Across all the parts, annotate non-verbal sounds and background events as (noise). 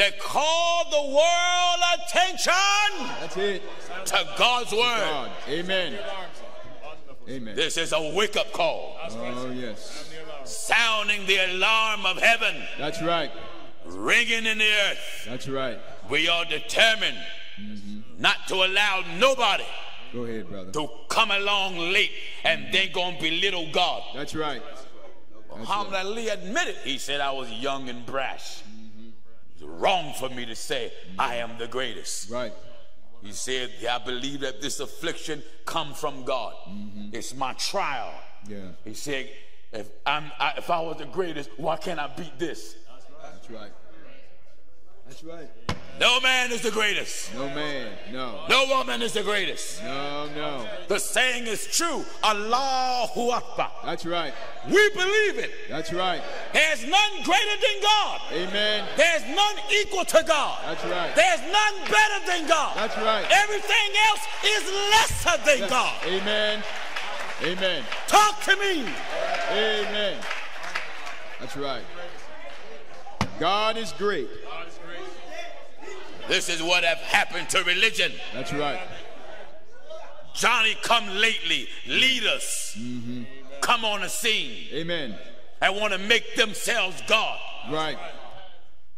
that call the world attention That's it. to God's word. God. Amen. Amen. This is a wake up call, Oh, yes. sounding the alarm of heaven, That's right. ringing in the earth. That's right. We are determined mm-hmm. not to allow nobody Go ahead, brother. to come along late and mm-hmm. they gonna belittle God. That's right. Muhammad right. Ali admitted, he said, I was young and brash. Wrong for me to say I am the greatest. Right. He said, I believe that this affliction come from God. Mm-hmm. It's my trial. Yeah. He said, if I'm I, if I was the greatest, why can't I beat this? That's right. That's right. That's right. No man is the greatest. No man. No. No woman is the greatest. No, no. The saying is true. Allahu Akbar. That's right. We believe it. That's right. There's none greater than God. Amen. There's none equal to God. That's right. There's none better than God. That's right. Everything else is lesser than God. Amen. Amen. Talk to me. Amen. That's right. God is great. This is what have happened to religion. That's right. Johnny come lately, leaders mm-hmm. come on the scene Amen. and want to make themselves God. Right.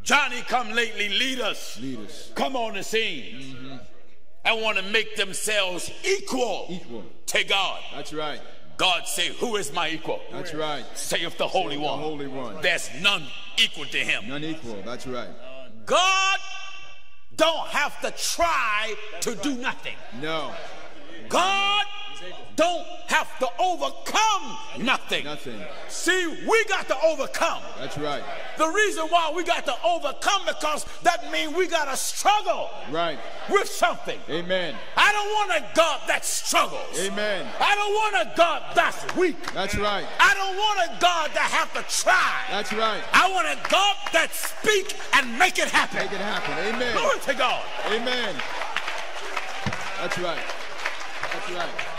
Johnny come lately, lead us. Lead us. come on the scene mm-hmm. and want to make themselves equal, Equal. to God. That's right. God say, who is my equal? That's right. Say Saith the Holy One. The. Holy One. There's none equal to him. None equal. That's right. God don't have to try to do nothing. No. God don't have to overcome nothing. Nothing. See, we got to overcome. That's right. The reason why we got to overcome because that means we got to struggle Right. with something. Amen. I don't want a God that struggles. Amen. I don't want a God that's weak. That's right. I don't want a God that have to try. That's right. I want a God that speak and make it happen. Make it happen. Amen. Glory to God. Amen. That's right. That's right.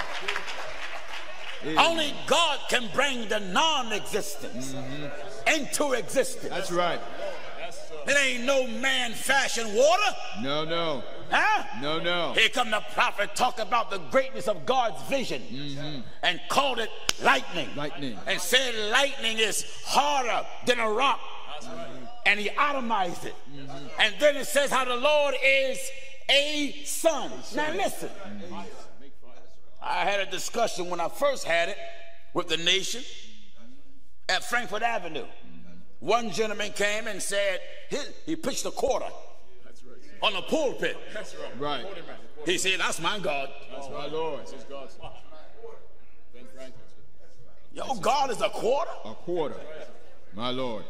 Amen. Only God can bring the non-existence mm-hmm. into existence. That's right. It ain't no man fashion water. No, no. Huh? No, no. Here come the prophet talk about the greatness of God's vision mm-hmm. and called it lightning. Lightning. And said lightning is harder than a rock. Mm-hmm. And he atomized it. And then it says how the Lord is a son. Now listen. I had a discussion when I first had it with the nation at Frankford Avenue. One gentleman came and said he, he pitched a quarter on the pulpit. Right. He said, That's my God. That's my Lord. Yo, God is a quarter. A quarter. My Lord.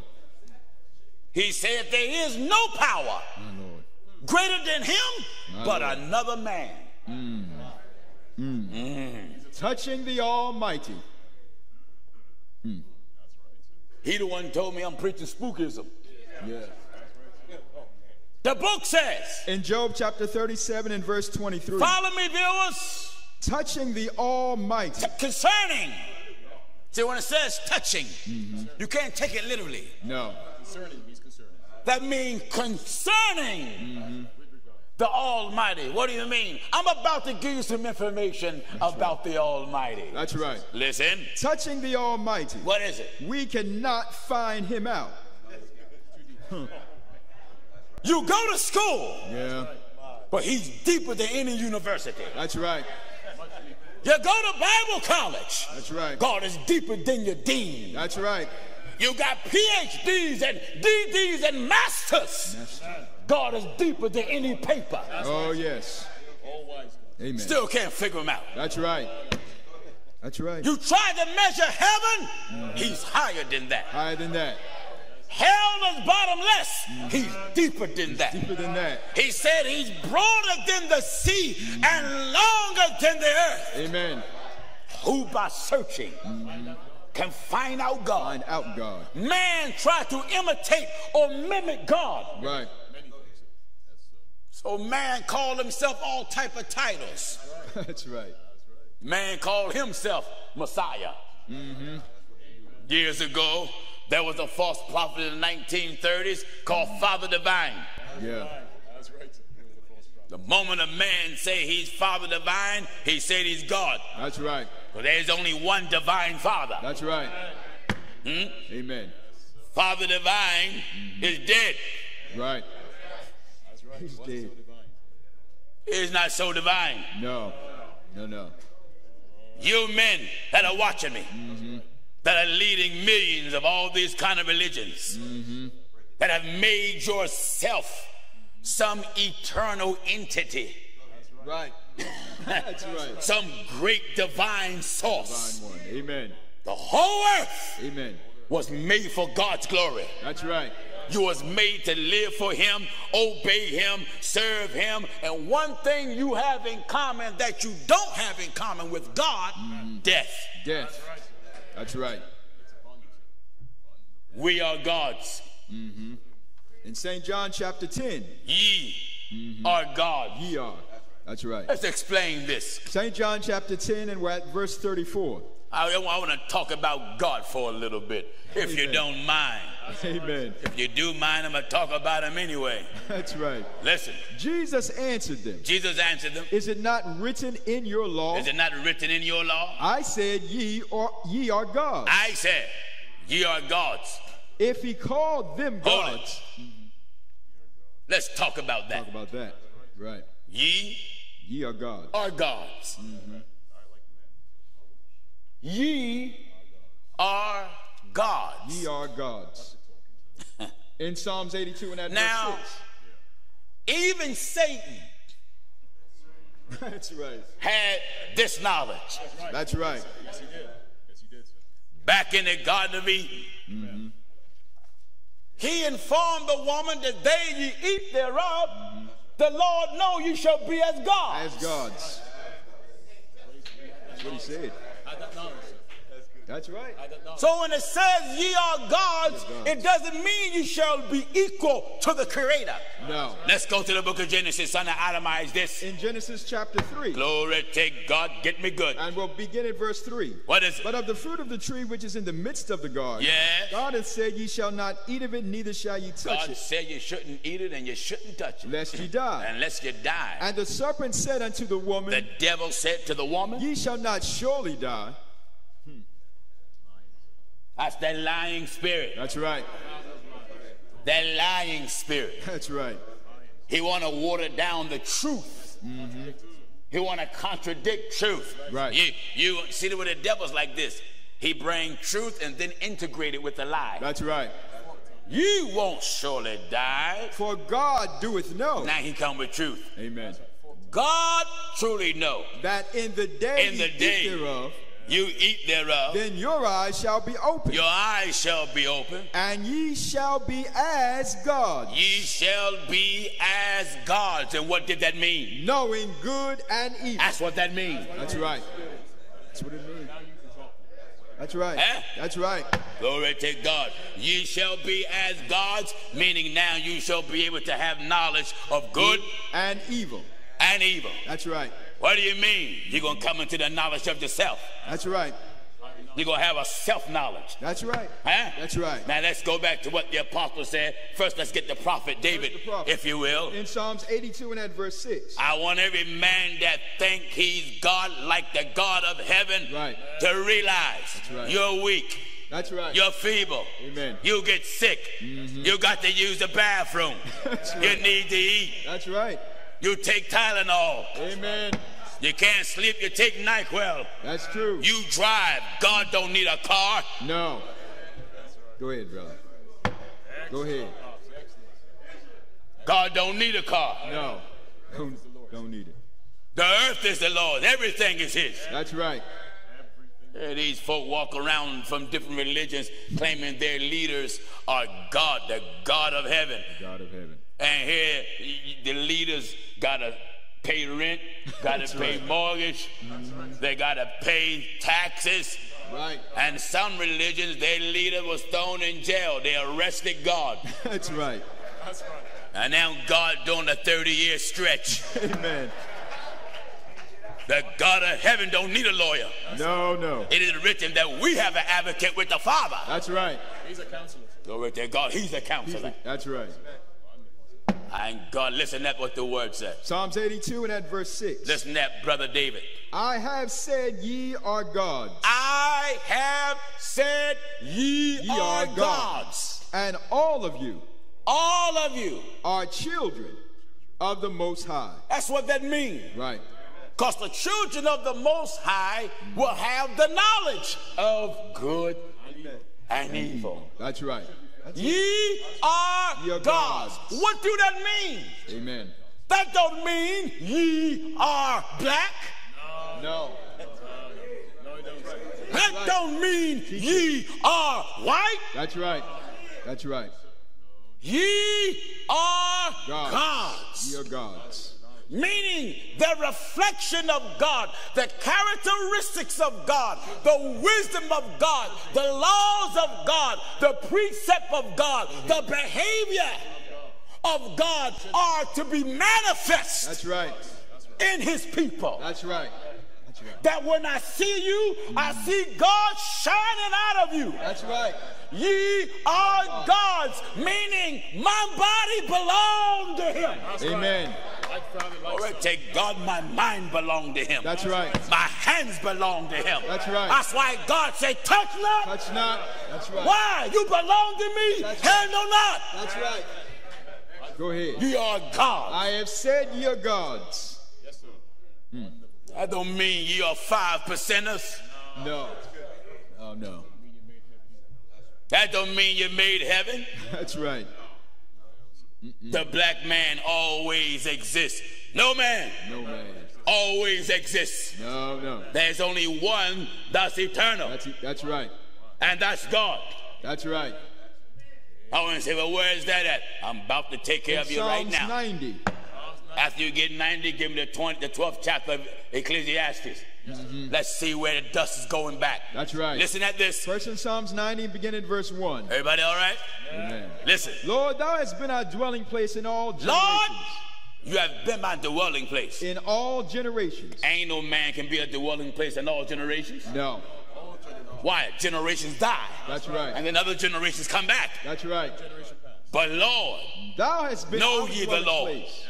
He said, There is no power My Lord. greater than him My but Lord. another man. Mm. Touching the Almighty. He the one told me I'm preaching spookism. Yeah. The book says, In Job chapter 37 and verse 23. Follow me, viewers, Touching the Almighty. concerning. See, when it says touching, Mm-hmm. you can't take it literally. No. Concerning means concerning. That means concerning the Almighty. What do you mean? I'm about to give you some information about the Almighty. That's right. Listen, Touching the Almighty. what is it? We cannot find him out. (laughs) You go to school, Yeah. but he's deeper than any university. That's right. You go to Bible college, That's right. God is deeper than your dean. That's right. You got PhDs and DDs and masters. That's, God is deeper than any paper. oh, yes. Amen. Still can't figure him out. That's right. That's right. You try to measure heaven, mm-hmm. he's higher than that. Higher than that. Hell is bottomless, mm-hmm. he's deeper than that. Deeper than that. He said he's broader than the sea mm-hmm. and longer than the earth. Amen. Who by searching can find out God. Find out God. Man tried to imitate or mimic God. Right. So man called himself all type of titles. (laughs) That's right. Man called himself Messiah. Years ago, there was a false prophet in the 1930s called Father Divine. Yeah. That's right. The moment a man say he's Father Divine, he said he's God. That's right. But there's only one divine Father. That's right. Hmm? Amen. Father Divine is dead. Right. He's dead. He's not so divine. No. No, no. You men that are watching me, mm-hmm. that are leading millions of all these kind of religions, mm-hmm. that have made yourself some eternal entity, That's Right. That's right. (laughs) some great divine source. Divine one. Amen. The whole earth Amen. was made for God's glory. That's right. You was made to live for him, obey him, serve him. And one thing you have in common that you don't have in common with God, mm-hmm. death. Death. That's right. We are God's. Mm-hmm. In St. John chapter 10, Ye mm-hmm. are God. ye are. That's right. Let's explain this. St. John chapter 10, and we're at verse 34. I, want to talk about God for a little bit, if you don't mind. Amen. If you do mind, I'm going to talk about him anyway. That's right. Listen, Jesus answered them, Jesus answered them. Is it not written in your law? Is it not written in your law? I said, Ye are, ye are gods. I said, Ye are gods. If he called them gods, mm-hmm. Let's talk about that. talk about that. Right. Ye Ye are gods. are gods. Mm-hmm. Ye are gods. Ye are gods. (laughs) In Psalms 82 and that Now, even Satan That's right. had this knowledge. That's right. That's right. Yes, he did. Back in the Garden of Eden, mm-hmm. he informed the woman that they ye eat thereof, mm-hmm. the Lord know you shall be as gods. As gods. That's what he said. I not knowledge. That's right. So when it says ye are gods, gods. it doesn't mean you shall be equal to the Creator. No. Let's go to the book of Genesis, son, to itemize this. In Genesis chapter 3, Glory to God, get me good. and we'll begin at verse 3. What is it? But of the fruit of the tree which is in the midst of the garden, Yes. God has said, Ye shall not eat of it, neither shall ye touch it. God said you shouldn't eat it and you shouldn't touch it lest ye die. unless you die. And the serpent said unto the woman, The devil said to the woman, Ye shall not surely die. That's that lying spirit. That's right. That lying spirit. That's right. He want to water down the truth. Mm-hmm. He want to contradict truth. Right. You, you see the way the devil's like this. He bring truth and then integrate it with the lie. That's right. You won't surely die. For God doeth know. Now he come with truth. Amen. God truly know. That in the day In the day thereof, you eat thereof, then your eyes shall be open, your eyes shall be open. and ye shall be as gods, Ye shall be as gods. And what did that mean? knowing good and evil. That's what that means. That's right. That's what it means. That's right. Huh? That's right. Glory to God. Ye shall be as gods, meaning now you shall be able to have knowledge of good And evil. and evil. That's right. What do you mean? You're going to come into the knowledge of yourself. That's right. You're going to have a self knowledge. That's right. Huh? That's right. Now let's go back to what the apostle said. First, let's get the prophet David, the prophet. if you will. In Psalms 82 and at verse 6. I want every man that think he's God like the God of heaven Right. to realize right. you're weak. That's right. You're feeble. Amen. You get sick. Mm-hmm. You got to use the bathroom. (laughs) That's You right. need to eat. That's right. You take Tylenol. Amen. You can't sleep. You take NyQuil. That's true. You drive. God don't need a car. No. Go ahead, brother. Go ahead. God don't need a car. No. Don't, don't need it. The earth is the Lord. Everything is His. That's right. Yeah, These folk walk around from different religions claiming their leaders are God, the God of heaven. The God of heaven. And here, the leaders gotta pay rent, gotta pay right. mortgage, they gotta pay taxes. Right. And some religions, their leader was thrown in jail. They arrested God. (laughs) That's right. That's right. And now God doing a 30 year stretch. Amen. The God of heaven don't need a lawyer. No, no. It is written that we have an advocate with the Father. That's right. He's a counselor. Glory to God. He's a counselor. That's right. And God, listen at what the word says. Psalms 82 and at verse 6. Listen at brother David. I have said ye are gods, I have said ye, Ye are are gods. gods. and all of you All of you. are children of the Most High. That's what that means. Right. Because the children of the Most High will have the knowledge of good and evil. That's right. That's it. Ye are gods. gods. What do that mean? Amen. That don't mean ye are black. No. no That don't mean ye are white. That's right. That's right. Ye are Gods. gods. Ye are gods. Meaning the reflection of God, the characteristics of God, the wisdom of God, the laws of God, the precept of God, the behavior of God are to be manifest That's right. in his people. That's right. That's right. That when I see you, I see God shining out of you. That's right. Ye are God's, meaning my body belonged to him. Amen. All right, take God, my mind belonged to him. That's right. My hands belong to him. That's right. That's why God said, touch not. Touch not. That's right. Why? You belong to me. That's Handle not. That's right. Go ahead. You are God. I have said ye are gods. That don't mean you are five percenters. No. Oh no. That don't mean you made heaven. That's right. The black man always exists. No man No man. always exists. No, no. There's only one that's eternal, That's that's right. and that's God. That's right. I want to say, well, where is that at? I'm about to take care of you right Psalms now. 90. After you get 90, give me the 20, the 12th chapter of Ecclesiastes. Mm-hmm. Let's see where the dust is going back. That's right. Listen at this. First in Psalms 90, beginning verse 1. Everybody all right? Amen. Listen. Lord, thou hast been our dwelling place in all generations. Lord, you have been my dwelling place. In all generations. Ain't no man can be a dwelling place in all generations. No. Why? Generations die. That's right. And then other generations come back. That's right. But Lord, Thou hast been Know ye the dwelling Lord. place.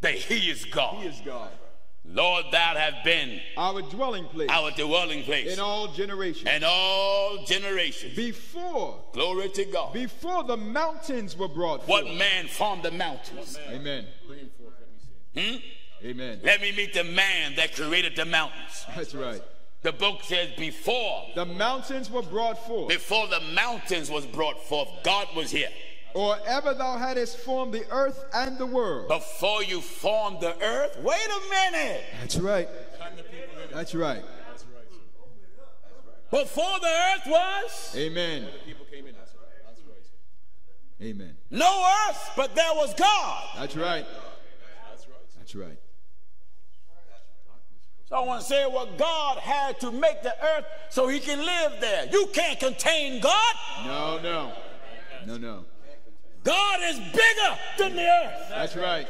That He is God. He is God. Lord, thou have been Our dwelling place our dwelling place in all generations. and all generations. Before, Glory to God. before the mountains were brought forth. What forth. man formed the mountains? Amen. Hmm? Amen. Let me meet the man that created the mountains. That's right. The book says before, The mountains were brought forth. before the mountains was brought forth, God was here. Or ever thou hadst formed the earth and the world. Before you formed the earth, wait a minute. That's right. That's right. Before the earth was Amen. Amen. no earth, but there was God. That's right. That's right. So I want to say, well, God had to make the earth so he can live there. You can't contain God. No, no. No, no. God is bigger than the earth. That's right.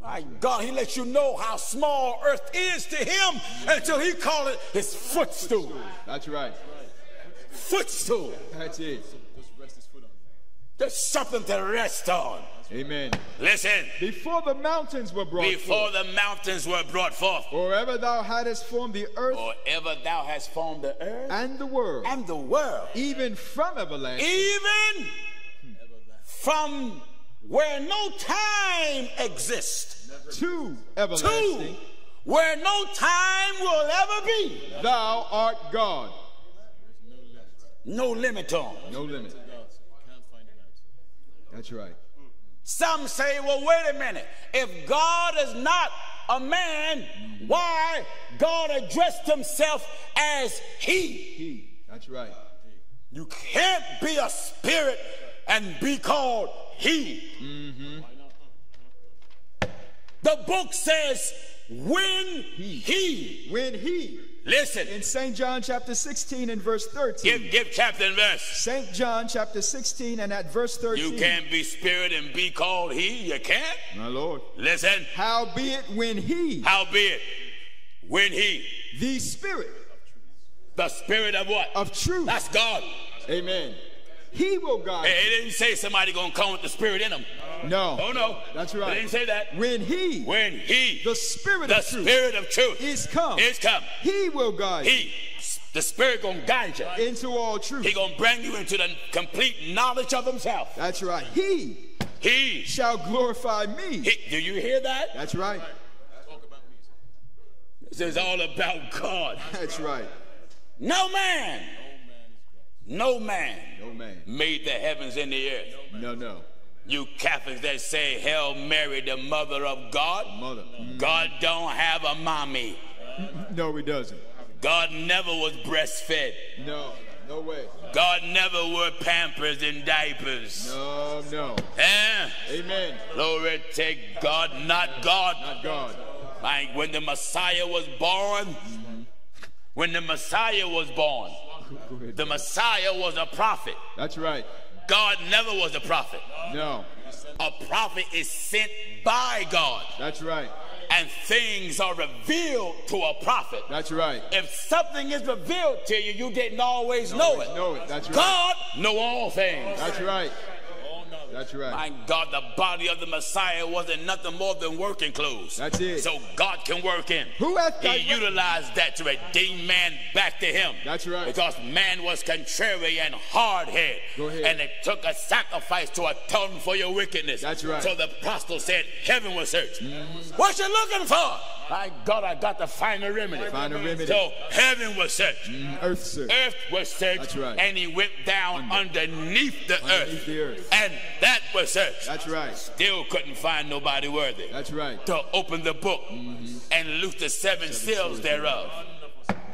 My God, he lets you know how small earth is to him until he called it his footstool. That's right. Footstool. That's it. Just rest his foot on. There's something to rest on. Amen. Listen, Before the mountains were brought before forth, the mountains were brought forth, or ever thou hadst formed the earth or ever thou hast formed the earth and the world, and the world, even from everlasting even from where no time exists to to where no time will ever be. thou art God. No limit on. No limit. That's right. Some say, well, wait a minute. If God is not a man, why God addressed himself as he? He. That's right. You can't be a spirit and be called he. Mm-hmm. The book says, when he. When he, Listen, in St. John chapter 16 and verse 13, give, give chapter and verse. St. John chapter 16 and at verse 13, You can't be spirit and be called he. You can't. my Lord, Listen, howbeit when he, howbeit, when he, the spirit the spirit of what? of truth, That's God. amen, He will guide It it didn't say somebody gonna come with the spirit in them. No. Oh no. That's It right. didn't say that. When he, When he, the spirit the of truth, spirit of truth, is come, is come, he will guide you he, the spirit gonna guide you. into all truth. He gonna bring you into the complete knowledge of himself. That's right. He He, shall glorify me. he do you hear that? That's right. This is all about God. That's right. No man, no man No man. made the heavens and the earth. No, no. You Catholics that say Hail Mary, the mother of God, Mother. God don't have a mommy. No, he doesn't. God never was breastfed. No. No way. God never wore pampers and diapers. No, no. Eh? Amen. Glory to God, not God. Not God. Like when the Messiah was born, when the Messiah was born, ahead. the Messiah was a prophet. That's right. God never was a prophet. No. A prophet is sent by God, That's right. and things are revealed to a prophet. That's right. If something is revealed to you, you didn't always know it. Know it. That's right. God know all things. That's right. That's right. My God, the body of the Messiah wasn't nothing more than working clothes. That's it. So God can work in. Who hath He utilized that to redeem man back to him. That's right. Because man was contrary and hard headed. Go ahead. And it took a sacrifice to atone for your wickedness. That's right. So the apostle said, Heaven was searched. Mm-hmm. What you looking for? My God, I got to find a remedy. Find a remedy. So heaven was searched. Mm, earth, sir. Earth was searched. That's right. And he went down underneath the Underneath earth. the earth. And that was searched. That's right. Still couldn't find nobody worthy That's right. to open the book mm-hmm. and loose the seven seals thereof.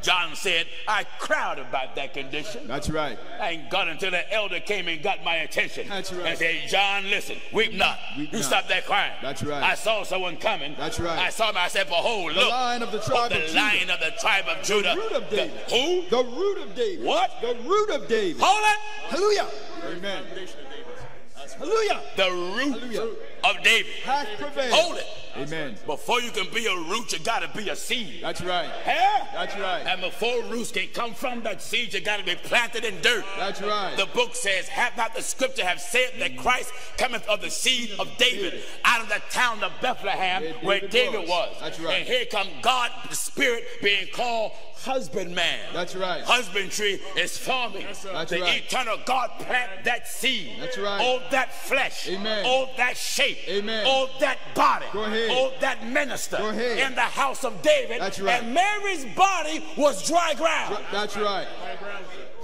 John said, I cried about that condition. That's right. I ain't got until the elder came and got my attention. That's right. And said, John, listen, weep mm-hmm. not. Weep you not. stop that crying. That's right. I saw someone coming. That's right. I saw him. I said, Behold, The look. lion of the oh, tribe the of Judah. lion of the tribe of Judah. root of The- David. who? The root of David. What? The root of David. Hold it. Hallelujah. Amen. Hallelujah. The root Hallelujah. Of David. Hath prevailed. Hold it. Amen. Before you can be a root, you gotta be a seed. That's right. Yeah? That's right. And before roots can come from that seed, you got to be planted in dirt. That's right. The book says, Have not the scripture have said that Christ cometh of the seed of David out of the town of Bethlehem Where where David David was. was. That's right. And here come God, the Spirit, being called husbandman. That's right. Husbandry is farming. That's right. the eternal God plant that seed. That's right. All that flesh. Amen. All that shape. Amen. All that body. All that minister. In the house of David. That's right. And Mary's body was dry ground. That's right.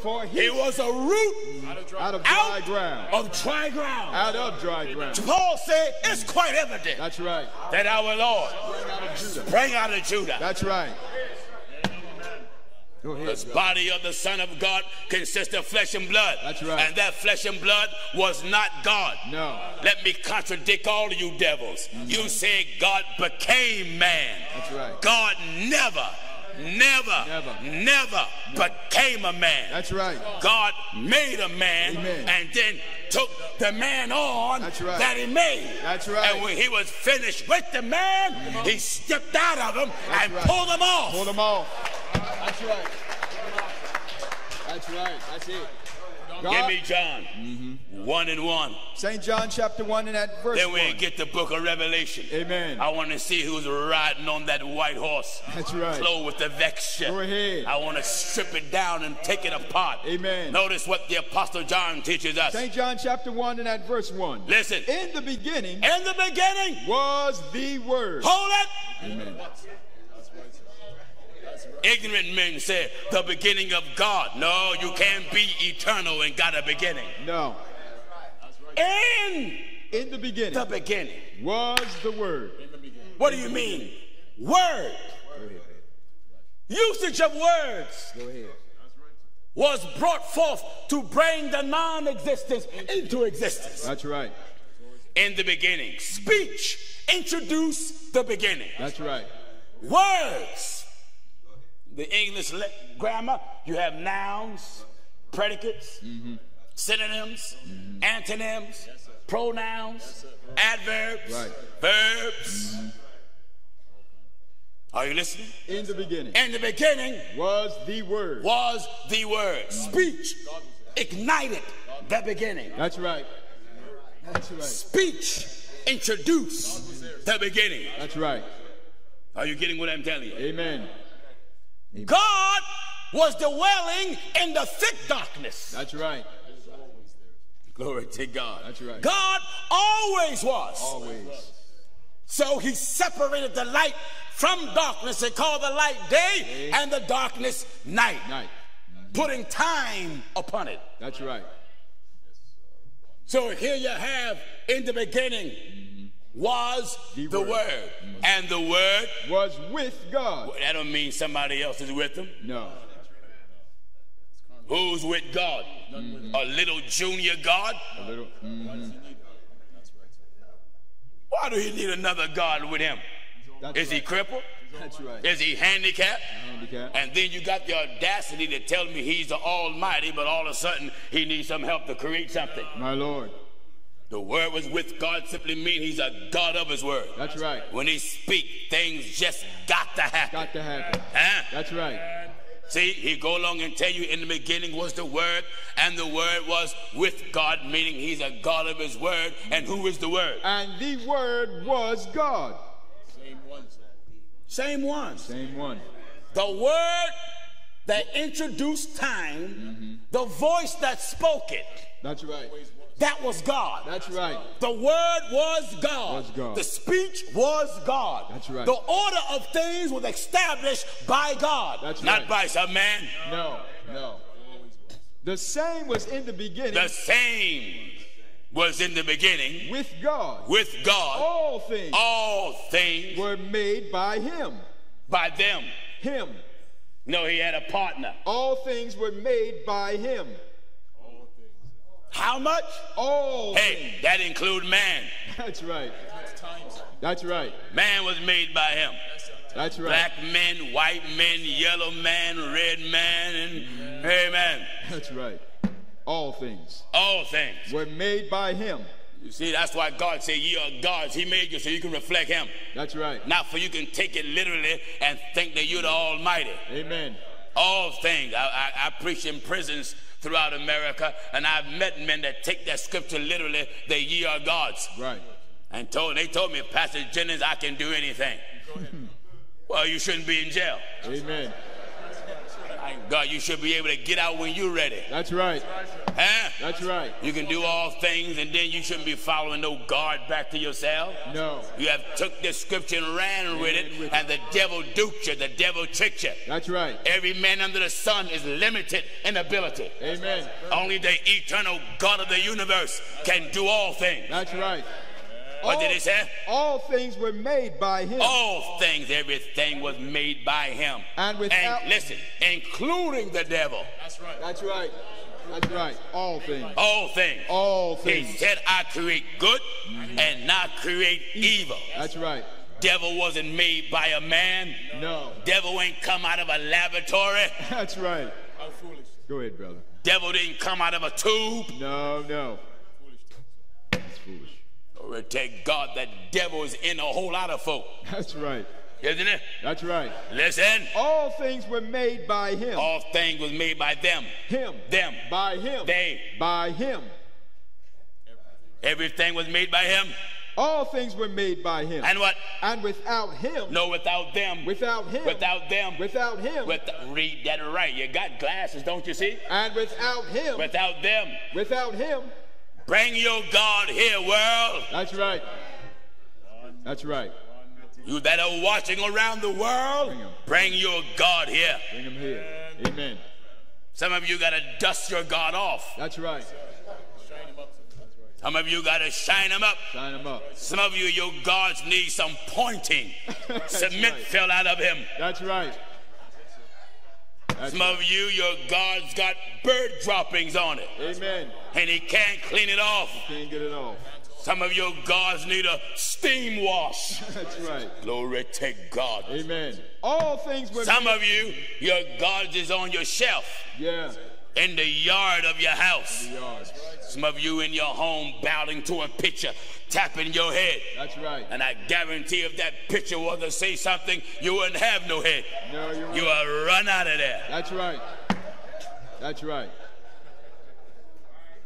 For he It was a root out of dry out ground. of dry ground. Out of dry ground. Paul said it's quite evident That's right. that our Lord Out of Judah. sprang out of Judah. That's right. The body of the Son of God consists of flesh and blood. That's right. And that flesh and blood was not God. No. Let me contradict all of you devils. Mm-hmm. You say God became man. That's right. God never, never, Never. never became a man. That's right. God made a man Amen. and then took the man on That's right. that he made. That's right. And when he was finished with the man, he stepped out of him That's and right. pulled him off. Pull him off. That's right. That's right. That's it. Give me John. Mm-hmm. One and one. St. John chapter 1 and that verse one. Then we 1. get the book of Revelation. Amen. I want to see who's riding on that white horse. That's right. Clothed with the vesture. Go ahead. I want to strip it down and take it apart. Amen. Notice what the Apostle John teaches us. St. John chapter 1 and that verse 1. Listen. In the beginning In the beginning, was the Word. hold it. Amen. Ignorant men say the beginning of God. No, you can't be eternal and got a beginning. No. In In the beginning the beginning. was the Word. What do you mean? Word. Usage of words Go ahead. was brought forth to bring the non existence into existence. That's right. In the beginning, speech introduced the beginning. That's right. Words. The English grammar, you have nouns, predicates, synonyms, antonyms, pronouns, adverbs, Right. verbs. Are you listening? In the beginning In the beginning was the Word. was the word. Speech ignited the beginning. That's right. That's right. Speech introduced the beginning. That's right. Are you getting what I'm telling you? Amen. God was dwelling in the thick darkness. That's right. Glory to God. That's right. God always was. Always. So he separated the light from darkness and called the light day Day. and the darkness night, Night. putting time upon it. That's right. So here you have in the beginning was The the, Word. word. And the word, Was with God. that don't mean somebody else is with them. No. Who's with God? A little junior God? A little. mhm. Why do he need another God with him? That's Is he crippled? That's right. Is he handicapped? Handicap. And then you got the audacity to tell me he's the Almighty, but all of a sudden he needs some help to create something. My Lord. The word was with God simply mean he's a God of his word. That's right. When he speak, things just got to happen. Got to happen. Huh? That's right. See, he go along and tell you in the beginning was the word, and the word was with God, meaning he's a God of his word. And who is the word? And the Word was God. Same one. Same one. The word that introduced time, mm-hmm. the voice that spoke it, That's right. That was God. That's right. The word was God. Was God. The speech was God. That's right. The order of things was established by God, That's not right. by some man. No. No. The same was in the beginning The same was in the beginning with God. with God. All things All things were made by Him. by them. Him. No, he had a partner. All things were made by Him. How much? All Hey, things. that include man. That's right. That's right. Man was made by him. That's right. Black men, white men, yellow man, red man, and amen. That's right. All things All things. were made by Him. You see, that's why God said, Ye are gods. He made you so you can reflect Him. That's right. Not for you can take it literally and think that you're the Almighty. Amen. All things. I, I, I preach in prisons throughout America, and I've met men that take that scripture literally, that ye are gods. Right. And told they told me, Pastor Jennings, I can do anything. well, you shouldn't be in jail. Amen. God, you should be able to get out when you're ready. That's right. Huh? That's right. You can do all things, and then you shouldn't be following no guard back to your cell. No. You have took this scripture and ran with it, with and the devil duped you, the devil tricked you. That's right. Every man under the sun is limited in ability. Amen. Only the eternal God of the universe can do all things. That's right. What all, did it say? All things were made by Him. All things, everything was made by him. And without- listen, including the devil. That's right. That's right. That's right. All things. All things. All things. He said, I create good and not create evil. That's right. Devil wasn't made by a man. No. Devil ain't come out of a laboratory. (laughs) That's right. How foolish. Go ahead, brother. Devil didn't come out of a tube. No, no. Glory to God, the devil is in a whole lot of folk, That's right. isn't it? That's right. Listen, All things were made by Him. all things was made by them. Him. Them. By Him. They. By Him. Everything was made by him. All things were made by Him. And what? And without Him. No, without them. Without Him. Without them. Without Him. With, read that right. You got glasses, don't you see? and without Him. Without them. without Him. Bring your God here, world. That's right. That's right. You that are watching around the world, Bring bring your God here. Bring Him here. Amen. Some of you got to dust your God off. That's right. Some of you got to shine him up. Sign Him up. Some of you, your gods need some pointing. (laughs) Cement right. fell out of him. That's right. That's Some of you, your God's got bird droppings on it, Amen. and he can't clean it off. Can't get it off. Some of your gods need a steam wash. (laughs) That's right. Glory to God. Amen. All things were Some of you, your gods is on your shelf Yeah. In the yard of your house. Some of you in your home bowing to a picture, tapping your head. That's right. And I guarantee if that picture was to say something, you wouldn't have no head. No, you're You right. would run out of there. That's right. That's right.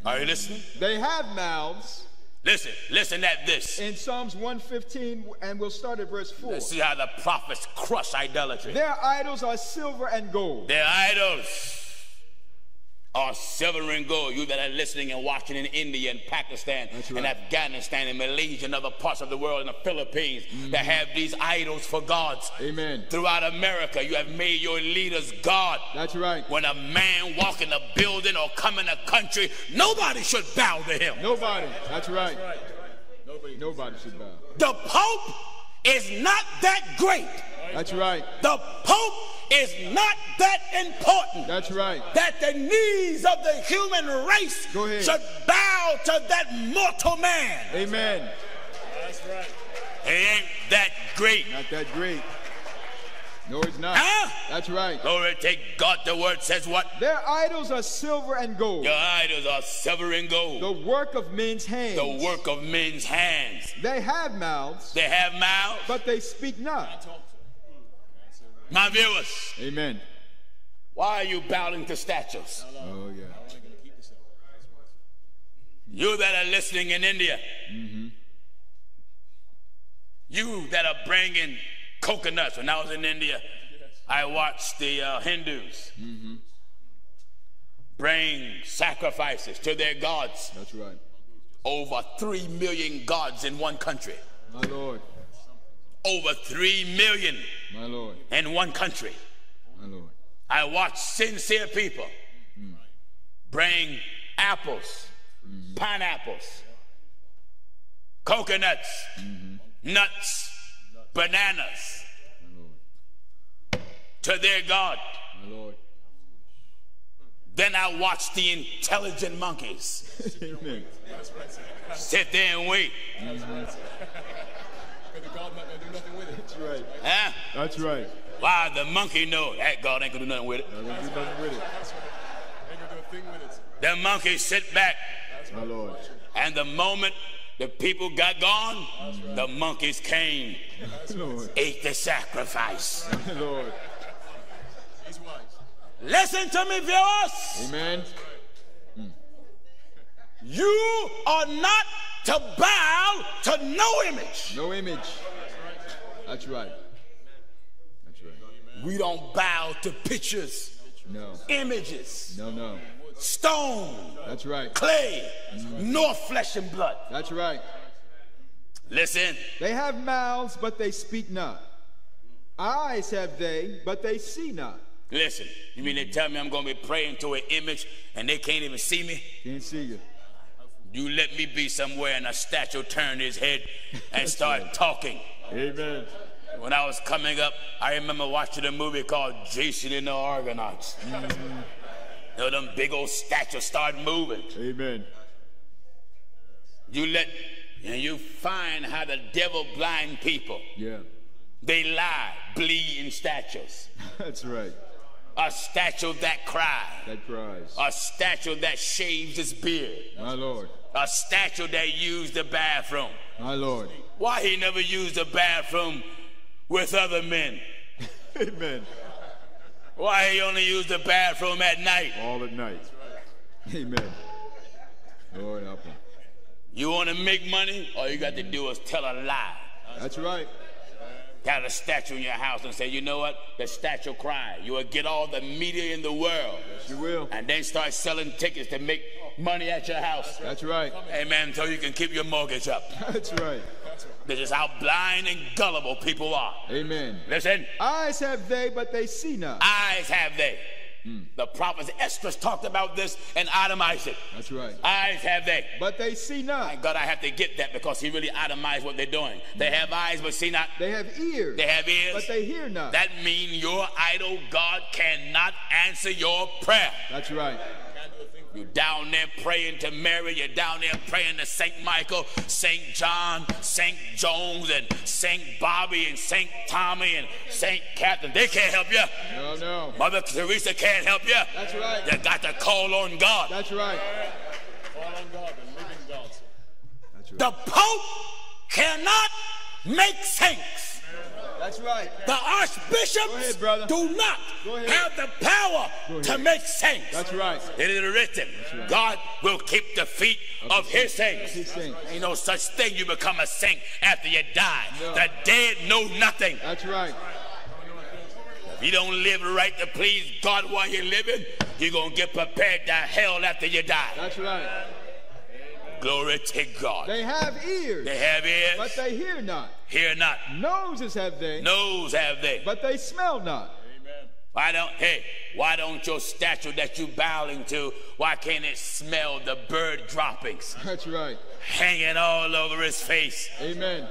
Are you listening? They have mouths. Listen, listen at this. In Psalms 115, and we'll start at verse 4. Let's see how the prophets crush idolatry. Their idols are silver and gold. Their idols are silver and gold. You that are listening and watching in India and Pakistan That's and. Afghanistan and Malaysia and other parts of the world and the Philippines that have these idols for gods. Amen. Throughout America, you have made your leaders God. That's right. When a man walk in a building or come in a country, nobody should bow to him. Nobody. That's right. Nobody. Nobody should bow. The Pope is not that great. That's right. The Pope is not that important. That's right. that the knees of the human race Go ahead. should bow to that mortal man. Amen. That's right. He ain't that great. Not that great. No, it's not. Huh? That's right. Glory to God. The word says what? Their idols are silver and gold. Your idols are silver and gold. The work of men's hands. The work of men's hands. They have mouths, They have mouths. but they speak not. My viewers, Amen. why are you bowing to statues? Oh, yeah. You that are listening in India, Mm -hmm. you that are bringing coconuts. When I was in India, I watched the uh, Hindus mm-hmm. bring sacrifices to their gods. That's right. Over three million gods in one country. My Lord. Over three million My Lord. in one country. My Lord. I watched sincere people mm. bring apples, mm-hmm. pineapples, coconuts, mm-hmm. nuts, bananas to their God. Then I watched the intelligent monkeys Amen. (laughs) sit there and wait. That's right. Huh? That's right. Why the monkey know that God ain't gonna do nothing with it. Going to do nothing with it. The monkey sit back, My Lord. and the moment the people got gone, the monkeys came, Lord. ate the sacrifice. Lord. Listen to me, viewers. Amen. You are not to bow to no image. No image. That's right. That's right. We don't bow to pictures, No. images, No, no. Stone, That's right. clay, nor flesh and blood. That's right. Listen, They have mouths, but they speak not. Eyes have they, but they see not. listen. You mean they tell me I'm going to be praying to an image and they can't even see me? Can't see you. You let me be somewhere and a statue turn his head and start (laughs) talking. Amen. When I was coming up, I remember watching a movie called Jason and the Argonauts. You know, them big old statues start moving. Amen. You let, and you find how the devil blind people. Yeah. They lie, bleed in statues. (laughs) That's right. A statue that cries. That cries. A statue that shaves his beard. My Lord. A statue that used the bathroom. My Lord. Why he never used the bathroom with other men? (laughs) Amen. Why he only used the bathroom at night? All at night. Amen. Lord help him. You want to make money? All you got to do is tell a lie. That's right. Got a statue in your house and say, you know what? The statue cried. You will get all the media in the world You will. and then start selling tickets to make money at your house. That's right. Amen. So you can keep your mortgage up. (laughs) That's right. This is how blind and gullible people are. Amen. Listen, Eyes have they, but they see not. eyes have they. Hmm. The prophets Esdras talked about this and itemized it. That's right. Eyes have they. But they see not. Thank God I have to get that because he really itemized what they're doing. Hmm. They have eyes but see not. They have ears. They have ears. But they hear not. That means your idol God cannot answer your prayer. That's right. You're down there praying to Mary, you're down there praying to St. Michael, St. John, St. Jones, and St. Bobby, and St. Tommy, and St. Catherine. They can't help you. No, no. Mother Teresa can't help you. That's right. You got to call on God. That's right. Call on God, the living God. That's right. The Pope cannot make saints. That's right. The archbishops ahead, brother. do not have the power to make saints. That's right. It is written, God will keep the feet of his saints. His saints. Ain't no such thing you become a saint after you die. No. The dead know nothing. That's right. If you don't live right to please God while you're living, you're going to get prepared to hell after you die. That's right. Glory to God. They have ears, They have ears, but they hear not. hear not. Noses have they, Nose have they. but they smell not. Why don't, hey, why don't your statue that you bowing to, why can't it smell the bird droppings (laughs) That's right. hanging all over his face, Amen.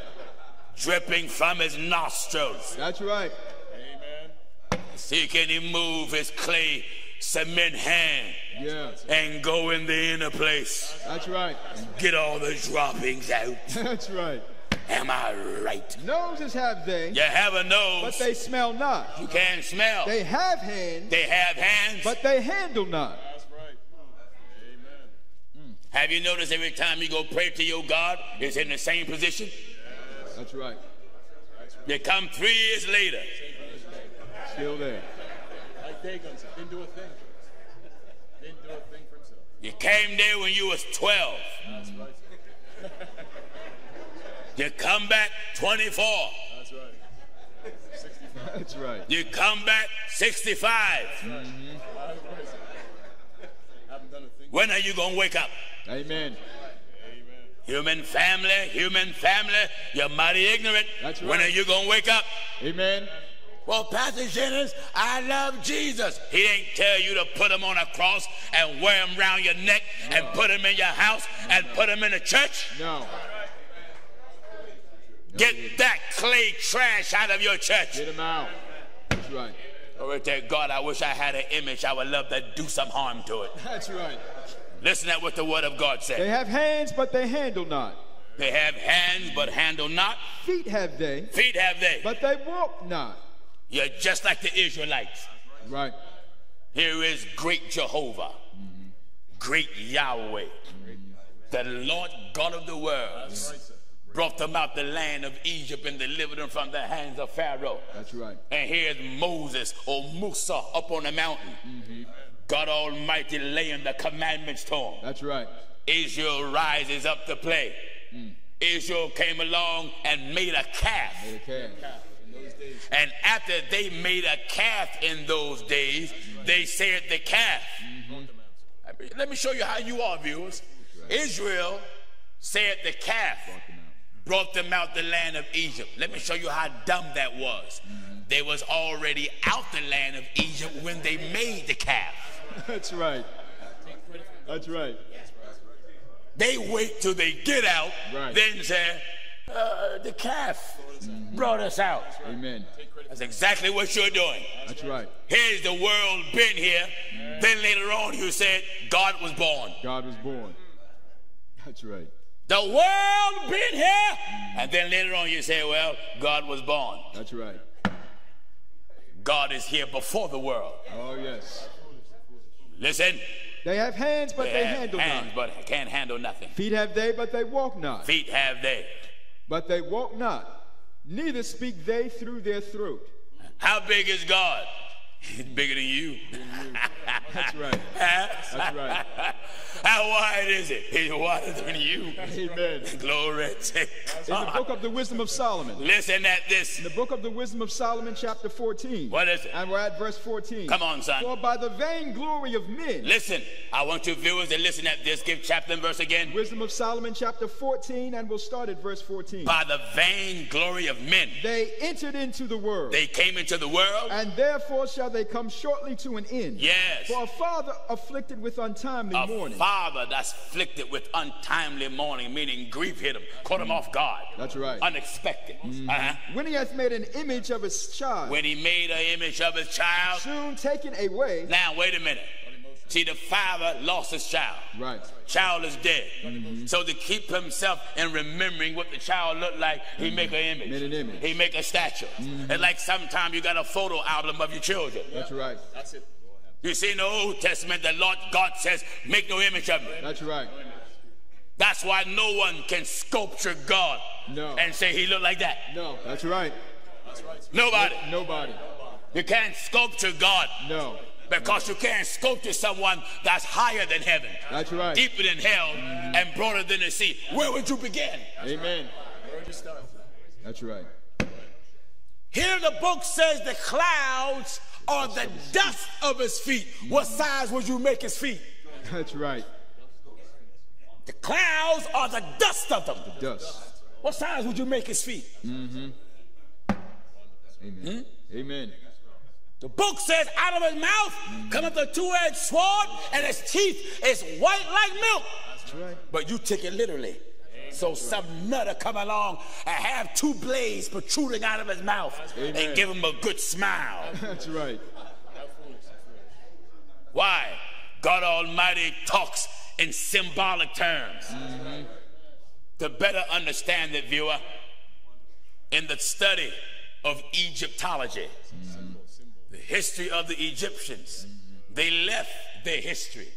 dripping from his nostrils? That's right. Amen. See, can he move his clay cement hand Yeah. and go in the inner place, That's right. get all the droppings out? (laughs) That's right. Am I right? Noses have they, You have a nose, but they smell not. you can't smell. They have hands, They have hands, but they handle not. That's right. Amen. Mm. Have you noticed every time you go pray to your God, it's in the same position? That's right. You come three years later, Still there. Like Dagon said, didn't do a thing. Didn't do a thing for himself. You came there when you was 12. That's right. You come back 24. That's right. 65. That's right. You come back 65. Haven't done a thing. When are you going to wake up? Amen. Human family, human family, you're mighty ignorant. That's right. When are you going to wake up? Amen. Well, Pastor Jennings, I love Jesus. He didn't tell you to put him on a cross and wear him around your neck and put him in your house and put him in a church. No. Get that clay trash out of your church. Get him out. That's right. Glory to God, I wish I had an image. I would love to do some harm to it. That's right. Listen at what the word of God said. They have hands, but they handle not. They have hands but handle not. Feet have they, Feet have they. but they walk not. You're just like the Israelites. Right. Here is great Jehovah, great Yahweh, the Lord God of the world. Brought them out the land of Egypt and delivered them from the hands of Pharaoh. That's right. And here's Moses or Musa up on the mountain. Mm-hmm. God Almighty laying the commandments to him. That's right. Israel rises up to play. Mm. Israel came along and made a calf. Made a calf. And after they made a calf in those days, they said the calf. Mean, Let me show you how you are, viewers. Israel said the calf brought them out the land of Egypt. Let me show you how dumb that was. They was already out the land of Egypt when they made the calf. (laughs) That's right. That's right. They wait till they get out, Right. then say, uh, the calf brought us out. Amen. That's exactly what you're doing. That's right. Here's the world been here. Then later on, you said God was born. God was born. That's right. The world been here. And then later on, you say, well, God was born. That's right. God is here before the world. Oh, yes. Listen, They have hands, but they, they, handle hands, not. but can't handle nothing. Feet have they, but they walk not. Feet have they. But they walk not. Neither speak they through their throat. How big is God? He's bigger than you. (laughs) That's right. That's right. (laughs) How wide is it? He's wider than you. Amen. Glory to God. In the book of the wisdom of Solomon. Listen at this. In the book of the wisdom of Solomon, chapter 14. What is it? And we're at verse 14. Come on, son. For by the vain glory of men, Listen, I want you viewers to listen at this. Give chapter and verse again. wisdom of Solomon, chapter 14, and we'll start at verse 14. By the vain glory of men, They entered into the world, they came into the world. and therefore shall they come shortly to an end. Yes. For a father afflicted with untimely A mourning. father that's afflicted with untimely mourning, meaning grief hit him, caught him off guard. That's right. Unexpected. Uh-huh. When he hath made an image of his child, When he made an image of his child. soon taken away. Now, wait a minute. See, the father lost his child. Right. Child is dead. Mm-hmm. So to keep himself in remembering what the child looked like, he mm-hmm. make an image. Made an image. He make a statue. Mm-hmm. And like sometime you got a photo album of your children. That's right. That's it. You see in the Old Testament, the Lord God says, make no image of me. That's right. That's why no one can sculpture God No. and say he looked like that. No. That's right. That's right. Nobody. Nobody. You can't sculpture God No. Because you can't scope to someone that's higher than heaven, That's right. deeper than hell, and broader than the sea. Where would you begin? Amen. Where would you start? That's right. Here the book says the clouds are the dust of his feet. What size would you make his feet? That's right. The clouds are the dust of them. The dust. What size would you make his feet? Mm-hmm. Amen. Hmm? Amen. The book says, out of his mouth cometh a two-edged sword, and his teeth is white like milk. That's right. But you take it literally. So some nutter come along and have two blades protruding out of his mouth Amen. and give him a good smile. (laughs) That's right. Why? God Almighty talks in symbolic terms. Mm-hmm. To better understand it, viewer, in the study of Egyptology, the history of the Egyptians, they left their history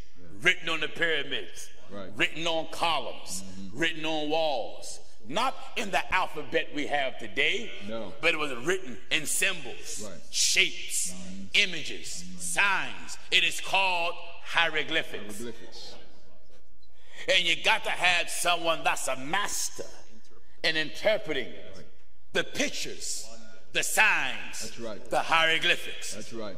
written on the pyramids, Right. written on columns, mm-hmm. written on walls. Not in the alphabet we have today, No. but it was written in symbols, Right. shapes, mm-hmm. images, mm-hmm. signs. It is called hieroglyphics. Hieroglyphics. And you got to have someone that's a master in interpreting the pictures, the signs, That's right. the hieroglyphics. That's right.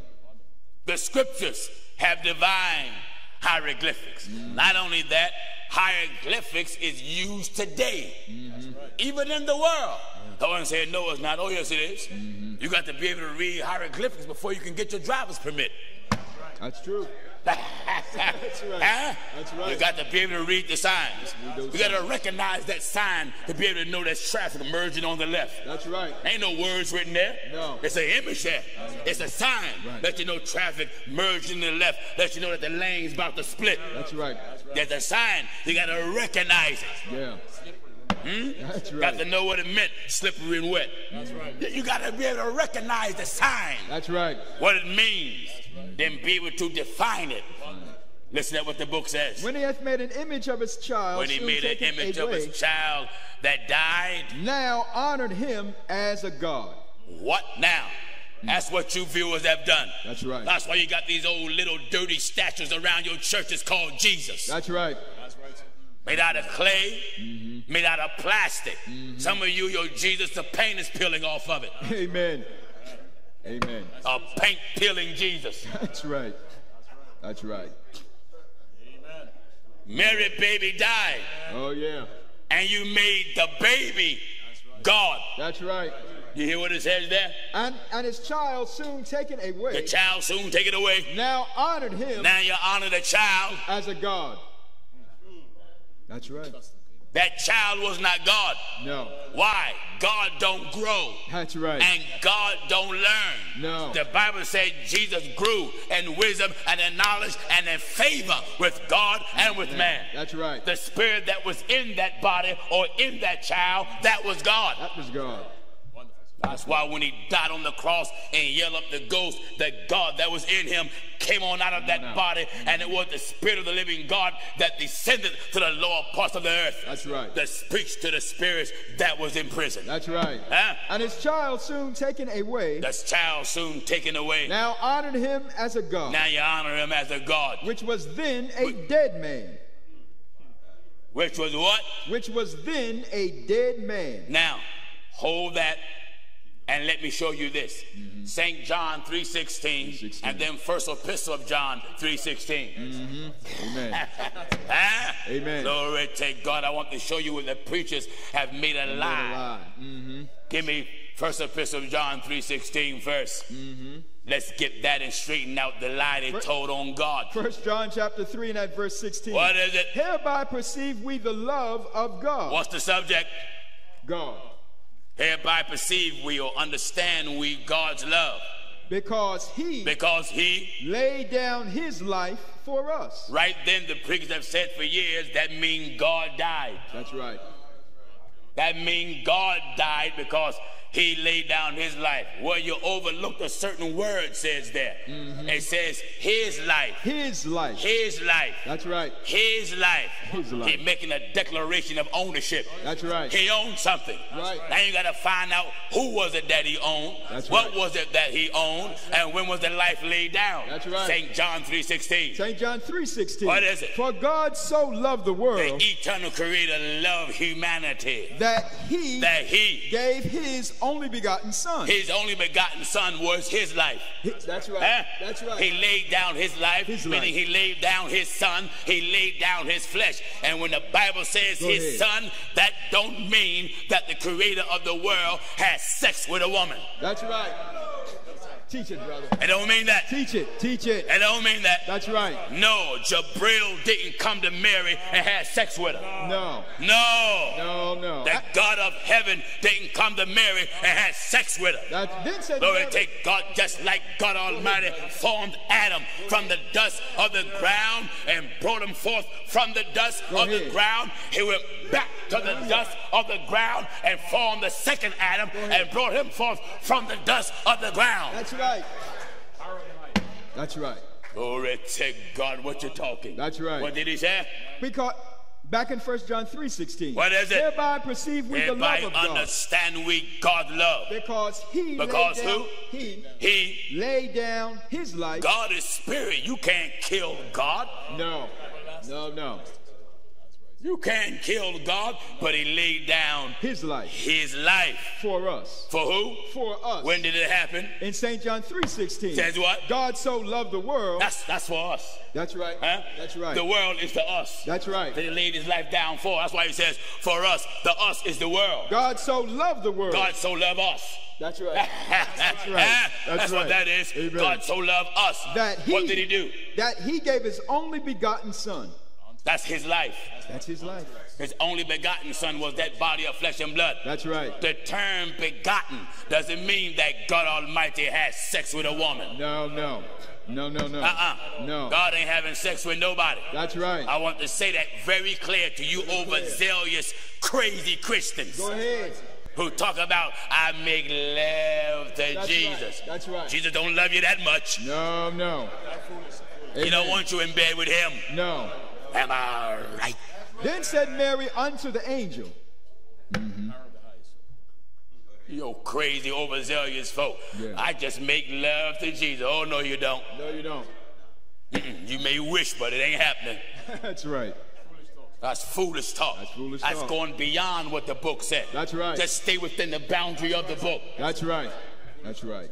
The scriptures have divine hieroglyphics. Mm-hmm. Not only that, hieroglyphics is used today, mm-hmm. even in the world. Someone said, no, it's not. Oh, yes, it is. Mm-hmm. You got to be able to read hieroglyphics before you can get your driver's permit. That's true. That's right. Huh? That's right. You got to be able to read the signs. You got to recognize that sign to be able to know that's traffic merging on the left. That's right. Ain't no words written there. No. It's an image there. It's a sign. Right. Let you know traffic merging to the left. Let you know that the lane's about to split. That's right. There's a sign. You got to recognize it. Yeah. Hmm? That's Got to know what it meant, slippery and wet. That's right. You got to be able to recognize the sign, That's right. what it means, then be able to define it. Listen to what the book says. When he hath made an image of his child, When he made an image of his child that died, now honored him as a god. what now? Hmm. That's what you viewers have done. That's right. That's why you got these old little dirty statues around your churches called Jesus. That's right. That's right. sir. made out of clay, Mm-hmm. made out of plastic. Some of you, your Jesus, the paint is peeling off of it. Amen. Amen. A paint peeling Jesus. (laughs) That's right. That's right. Amen. Mary baby died, Oh yeah. and you made the baby God. That's right. You hear what it says there? And and his child soon taken away. The child soon taken away. now honored him Now you honor the child. as a god. That's right. That child was not God. No. Why? God don't grow. That's right. And God don't learn. No. The Bible said Jesus grew in wisdom and in knowledge and in favor with God and with man. That's right. The spirit that was in that body or in that child, that was God. That was God. That's why when he died on the cross and yelled up the ghost, the God that was in him came on out of that body, and it was the spirit of the living God that descended to the lower parts of the earth. That's right. That speaks to the spirits that was in prison. That's right. Huh? And his child soon taken away, That child soon taken away. now honored him as a god, Now you honor him as a God. which was then a dead man. Which was what? Which was then a dead man. Now, hold that and let me show you this. St. John 3.16 3:16. and then first epistle of John 3.16. Amen. (laughs) Huh? Amen. Glory to God. I want to show you what the preachers have made a lie. Lie. Mm-hmm. Give me first epistle of John 3.16 first. Mm-hmm. Let's get that and straighten out the lie they told on God. First John chapter 3 and at verse 16. What is it? Hereby perceive we the love of God. What's the subject? God. Hereby perceive we or understand we God's love. Because he Because he, laid down his life for us. right then, the preachers have said for years, that means God died. That's right. That means God died because he laid down his life. Well, you overlooked a certain word, says there. Mm-hmm. It says his life. His life. His life. That's right. His life. His life. He making a declaration of ownership. That's right. He owned something. Right. Now you got to find out who was it that he owned. That's what right. was it that he owned, and when was the life laid down? That's right. St. John three sixteen. St. John 3:16. What is it? For God so loved the world. The eternal Creator loved humanity. that he That he, gave his only begotten son. his only begotten Son, was his life. That's right. Huh? That's right. He laid down his life, His meaning life. he laid down his son, he laid down his flesh. And when the Bible says Go his ahead. son, that don't mean that the creator of the world has sex with a woman. That's right. Teach it, brother. It don't mean that. Teach it. Teach it. It don't mean that. That's right. No, Jabril didn't come to Mary and had sex with her. No. No. No, no. The God of heaven didn't come to Mary and had sex with her. That then said Glory Mary- to God, just like God Almighty formed Adam from the dust of the ground and brought him forth from the dust Go of the ground. He went back to the dust of the ground and formed the second Adam and brought him forth from the dust of the ground. That's right. That's right. Glory to God, what you're talking? That's right. What did he say? Because back in 1 John 3:16. What is it? Thereby perceive we the love of God. understand we God love. Because he Because down, who? he He, laid down his life. God is spirit. You can't kill God. No. No, no. You can't kill God, but he laid down His life his life. for us. For who? For us. When did it happen? in St. John 3:16. Says what? God so loved the world. That's that's for us. That's right. Huh? That's right. The world is to us. That's right. That he laid his life down for. That's why he says, for us, the us is the world. God so loved the world. God so loved us. That's right. (laughs) That's right. That's, That's what that is. Amen. God so loved us. That he, what did he do? That he gave his only begotten son. That's his life. That's his life. His only begotten son was that body of flesh and blood. That's right. The term begotten doesn't mean that God Almighty has sex with a woman. No, no. No, no, no. Uh-uh. No. God ain't having sex with nobody. That's right. I want to say that very clear to you overzealous, crazy Christians Go ahead. who talk about I make love to That's Jesus. right. That's right. Jesus don't love you that much. No, no. He don't want you in bed with him. No. Am I right? Then said Mary unto the angel, mm-hmm. You crazy overzealous folk. Yeah. I just make love to Jesus. Oh no, you don't. No, you don't. You may wish, but it ain't happening. (laughs) That's right. That's foolish talk. That's foolish talk. That's talk. going beyond what the book said. That's right. Just stay within the boundary of the book. That's right. That's right.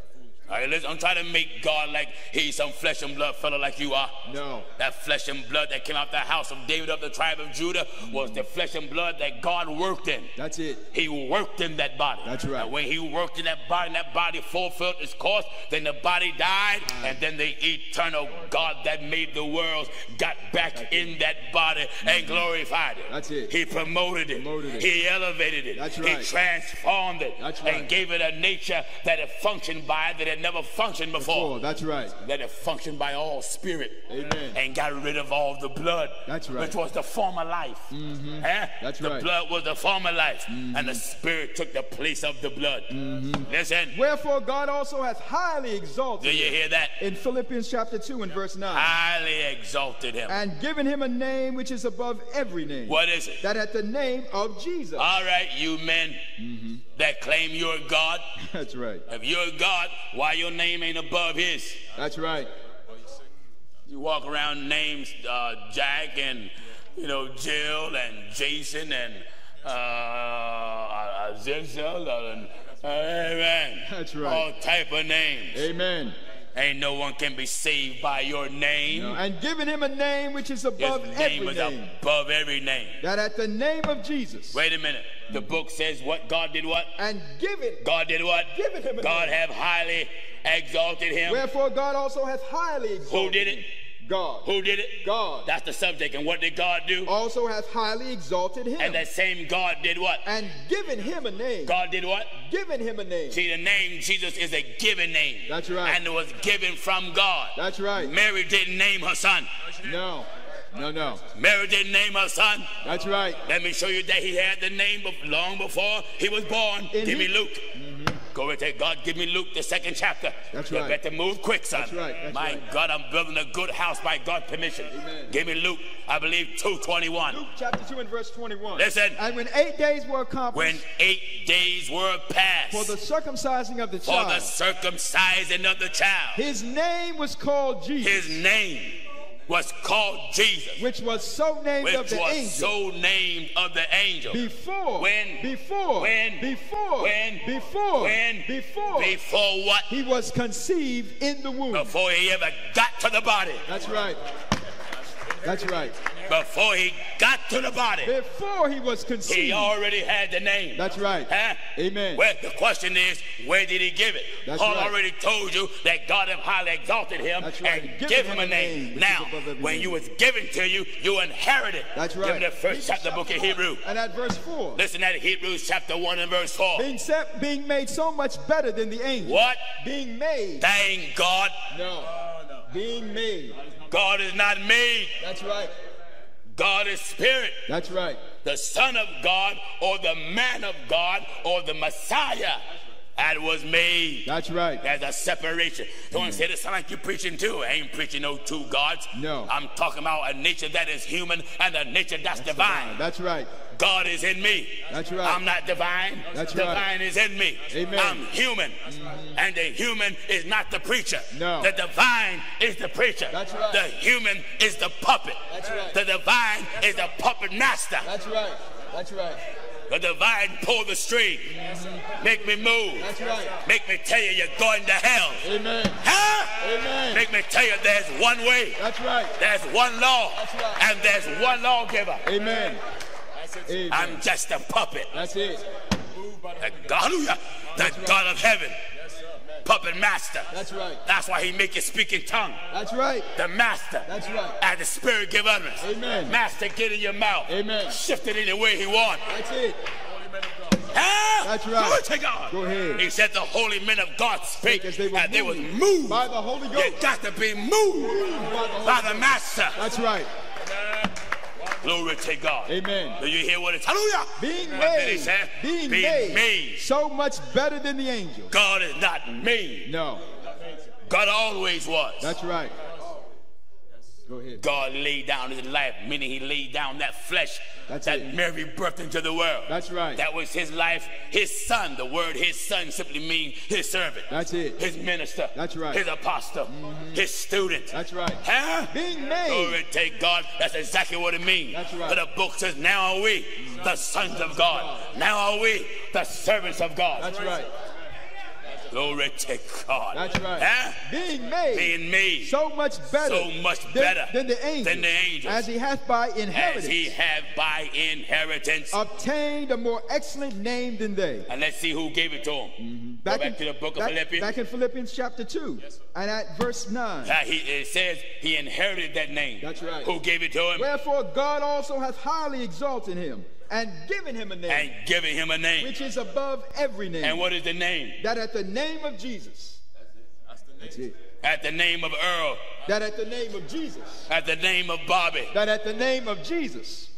All right, listen, I'm trying to make God like he's some flesh and blood fella like you are. No. That flesh and blood that came out the house of David of the tribe of Judah was the flesh and blood that God worked in. That's it. He worked in that body. That's right. And when he worked in that body, and that body fulfilled its course, then the body died, and then the eternal God that made the world got back in that body and mm-hmm. glorified it. That's it. He promoted it. Promoted it. He elevated it. That's right. He transformed it. That's right. And gave it a nature that it functioned by that never functioned before. Oh, that's right. That it functioned by all spirit. Amen. And got rid of all the blood. That's right. Which was the former life. Mm-hmm. That's the right. blood was the former life. And the mm-hmm. spirit took the place of the blood. Mm-hmm. Listen. Wherefore God also hath highly exalted. Do you hear that? in Philippians chapter 2 and verse 9, Highly exalted him. and given him a name which is above every name. What is it? That at the name of Jesus. All right, you men mm-hmm. that claim you're God. (laughs) That's right. If you're God, why your name ain't above his? That's right. You walk around names uh, Jack and you know Jill and Jason and uh, Azizel and uh, amen. That's right. All type of names. Amen. Ain't no one can be saved by your name. And giving him a name which is His above name every is name. above every name. That at the name of Jesus. Wait a minute. The book says what? God did what? And given. God did what? Given him a God name. have highly exalted him. Wherefore God also hath highly exalted. Who did it? God. Who did it? God. That's the subject. And what did God do? Also hath highly exalted him. And that same God did what? and given him a name. God did what? Given him a name. See, the name Jesus is a given name. That's right. And it was given from God. That's right. Mary didn't name her son. No. No, no. Mary didn't name her son. That's right. Let me show you that he had the name long before he was born. In Give me Luke. Go and take God. Give me Luke, the second chapter. That's you right. better move quick, son. That's right, that's My right. God, I'm building a good house by God's permission. Amen. Give me Luke, I believe, 221. Luke chapter 2 and verse 21. Listen. And when eight days were accomplished When eight days were passed for the circumcising of the child. for the circumcising of the child, his name was called Jesus, his name was called Jesus, which was so named of the angel. so named of the angel. before, When? before, When? before, When? before, When? before, Before what? he was conceived in the womb. Before he ever got to the body. That's right. That's right. Before he got to the body, Before he was conceived, he already had the name. That's right. Huh? Amen. Well, the question is, where did he give it? That's Paul right. already told you that God have highly exalted him right. and Given give him him a a name. name Now, is above every when name. you was given to you, you inherited. That's right. Give right. me the first chapter book of Hebrew. And at verse 4. Listen at Hebrews chapter 1 and verse 4. Being set, being made so much better than the angels. What? Being made. Thank God, No. Oh, being made. God is not made. That's right. God is spirit. That's right. the Son of God or the man of God or the Messiah that was made. That's right. There's a separation. Don't mm. say this sound like you're preaching too. I ain't preaching no two gods. No. I'm talking about a nature that is human and a nature that's, divine. That's right. God is in me. That's right. I'm not divine. That's right. divine is in me. Amen. I'm human. Mm-hmm. And the human is not the preacher. No. The divine is the preacher. That's right. The human is the puppet. That's right. The divine is the puppet master. That's right. That's right. The divine pull the string. Make me move. That's right. Make me tell you you're going to hell. Amen. Huh? Amen. Make me tell you there's one way. That's right. There's one law. That's right. And there's one lawgiver. Amen. Amen. I'm just a puppet. That's it. The God, the God of heaven. Puppet master. That's right. That's why he make you speak in tongue. That's right. The master. That's right. And the spirit give utterance. Amen. Master get in your mouth. Amen. Shift it any way he want. That's it. Huh? That's right. Glory to God. Go ahead. He said the holy men of God spake As they were and they was moved moved. by the Holy Ghost. You Ghost. got to be moved By the by the master. That's right. Glory to God. Amen. Do you hear what it's hallelujah? Being What did he made. Being Being made. made. So much better than the angels. God is not made. No. God always was. That's right. Go ahead. God laid down his life, meaning he laid down that flesh That's that it. Mary birthed into the world. That's right. That was his life. His son, the word his son simply means his servant. That's it. His minister. That's right. His apostle. Mm-hmm. His student. That's right. Huh? Being made. Glory to God. That's exactly what it means. That's right. But the book says, now are we the sons of God. Now are we the servants of God. That's right. Glory to God. That's right. Huh? Being made. Being made so much better. So much than- better than the angels. than the angels. As he hath by inheritance as he have by inheritance. obtained a more excellent name than they. and let's see who gave it to him. Go back to the book of back, Philippians. Back in Philippians chapter 2 and at verse 9. Uh, he, it says he inherited that name. That's right. Who gave it to him? Wherefore God also hath highly exalted him and giving him a name and given him a name. which is above every name. And what is the name? that at the name of Jesus. That's it. At the name of Earl. That at the name of Jesus. At the name of Bobby. That at the name of Jesus.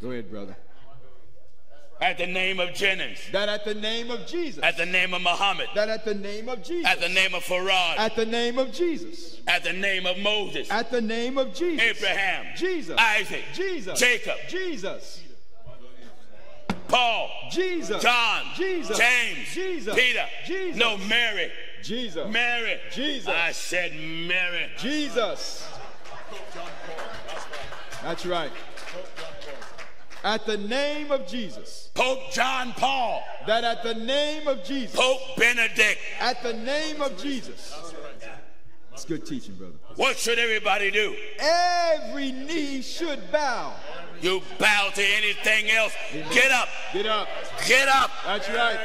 Go ahead, brother. At the name of Jennings. That at the name of Jesus. At the name of Muhammad. That at the name of Jesus. At the name of Farad. At the name of Jesus. At the name of Moses. At the name of Jesus. Abraham. Jesus. Isaac. Jesus. Jacob. Jesus. Paul. Jesus. John. Jesus. James. Jesus. Peter. Jesus. No, Mary. Jesus. Mary. Jesus. I said Mary. Jesus. That's right. At the name of Jesus. Pope John Paul. That at the name of Jesus. Pope Benedict. At the name of Jesus. It's good teaching, brother. What should everybody do? Every knee should bow. You bow to anything else. Get up. Get up. Get up. That's right.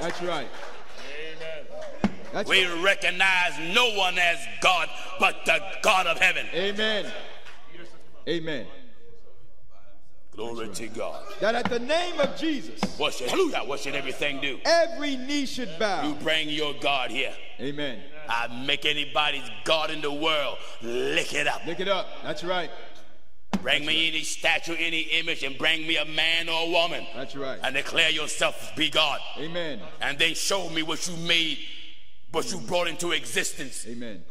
That's right. That's We right. recognize no one as God but the God of heaven. Amen. Amen. Glory to God. That at the name of Jesus, What should, hallelujah, what should everything do? every knee should bow. You bring your God here. Amen. I make anybody's God in the world lick it up. Lick it up. That's right. Bring me any statue, any image, and bring me a man or a woman. That's right. And declare yourself to be God. Amen. And then show me what you made, what you mm. brought into existence Amen.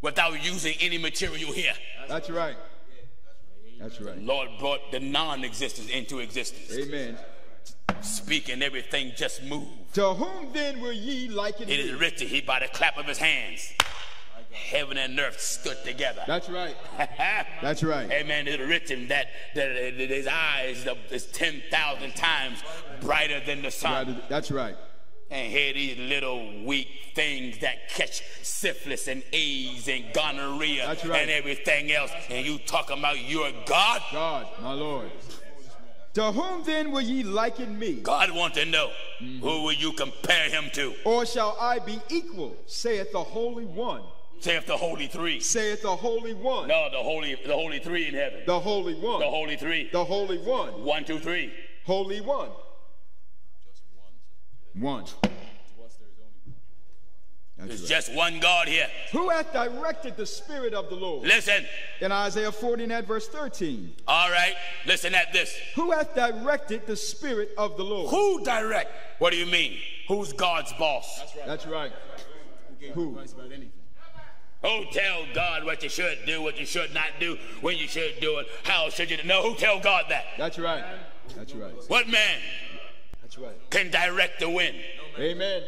without using any material here. That's right. That's right. Lord brought the non existence into existence. Amen. Speaking, everything just moved. To whom then will ye liken It is written, He by the clap of His hands, heaven and earth stood together. That's right. (laughs) That's right. Amen. It's written that, that, that his eyes is 10,000 times brighter than the sun. That's right. And here these little weak things that catch syphilis and AIDS and gonorrhea right. and everything else. And you talking about you're God? God, my Lord. To whom then will ye liken me? God wants to know mm-hmm. who will you compare him to? Or shall I be equal, saith the Holy One? Saith the Holy Three. Saith the Holy One. No, the Holy, the Holy Three in heaven. The Holy One. The Holy Three. The Holy One. One, two, three. Holy One. One. There's just one God here. Who hath directed the Spirit of the Lord? Listen. In Isaiah 40 and at verse 13. All right. Listen at this. Who hath directed the Spirit of the Lord? Who direct? What do you mean? Who's God's boss? That's right. That's right. anything. Who tell God what you should do, what you should not do, when you should do it, how should you know? Who tell God that? That's right. That's right. What man That's right. can direct the wind? Amen.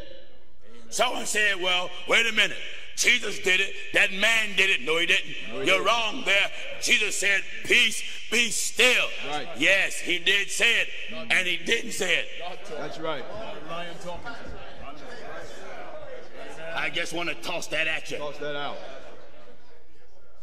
Someone said, well, wait a minute. Jesus did it. That man did it. No, he didn't. You're wrong there. Jesus said, peace, be still. Right. Yes, he did say it, and he didn't say it. That's right. I just want to toss that at you. Toss that out.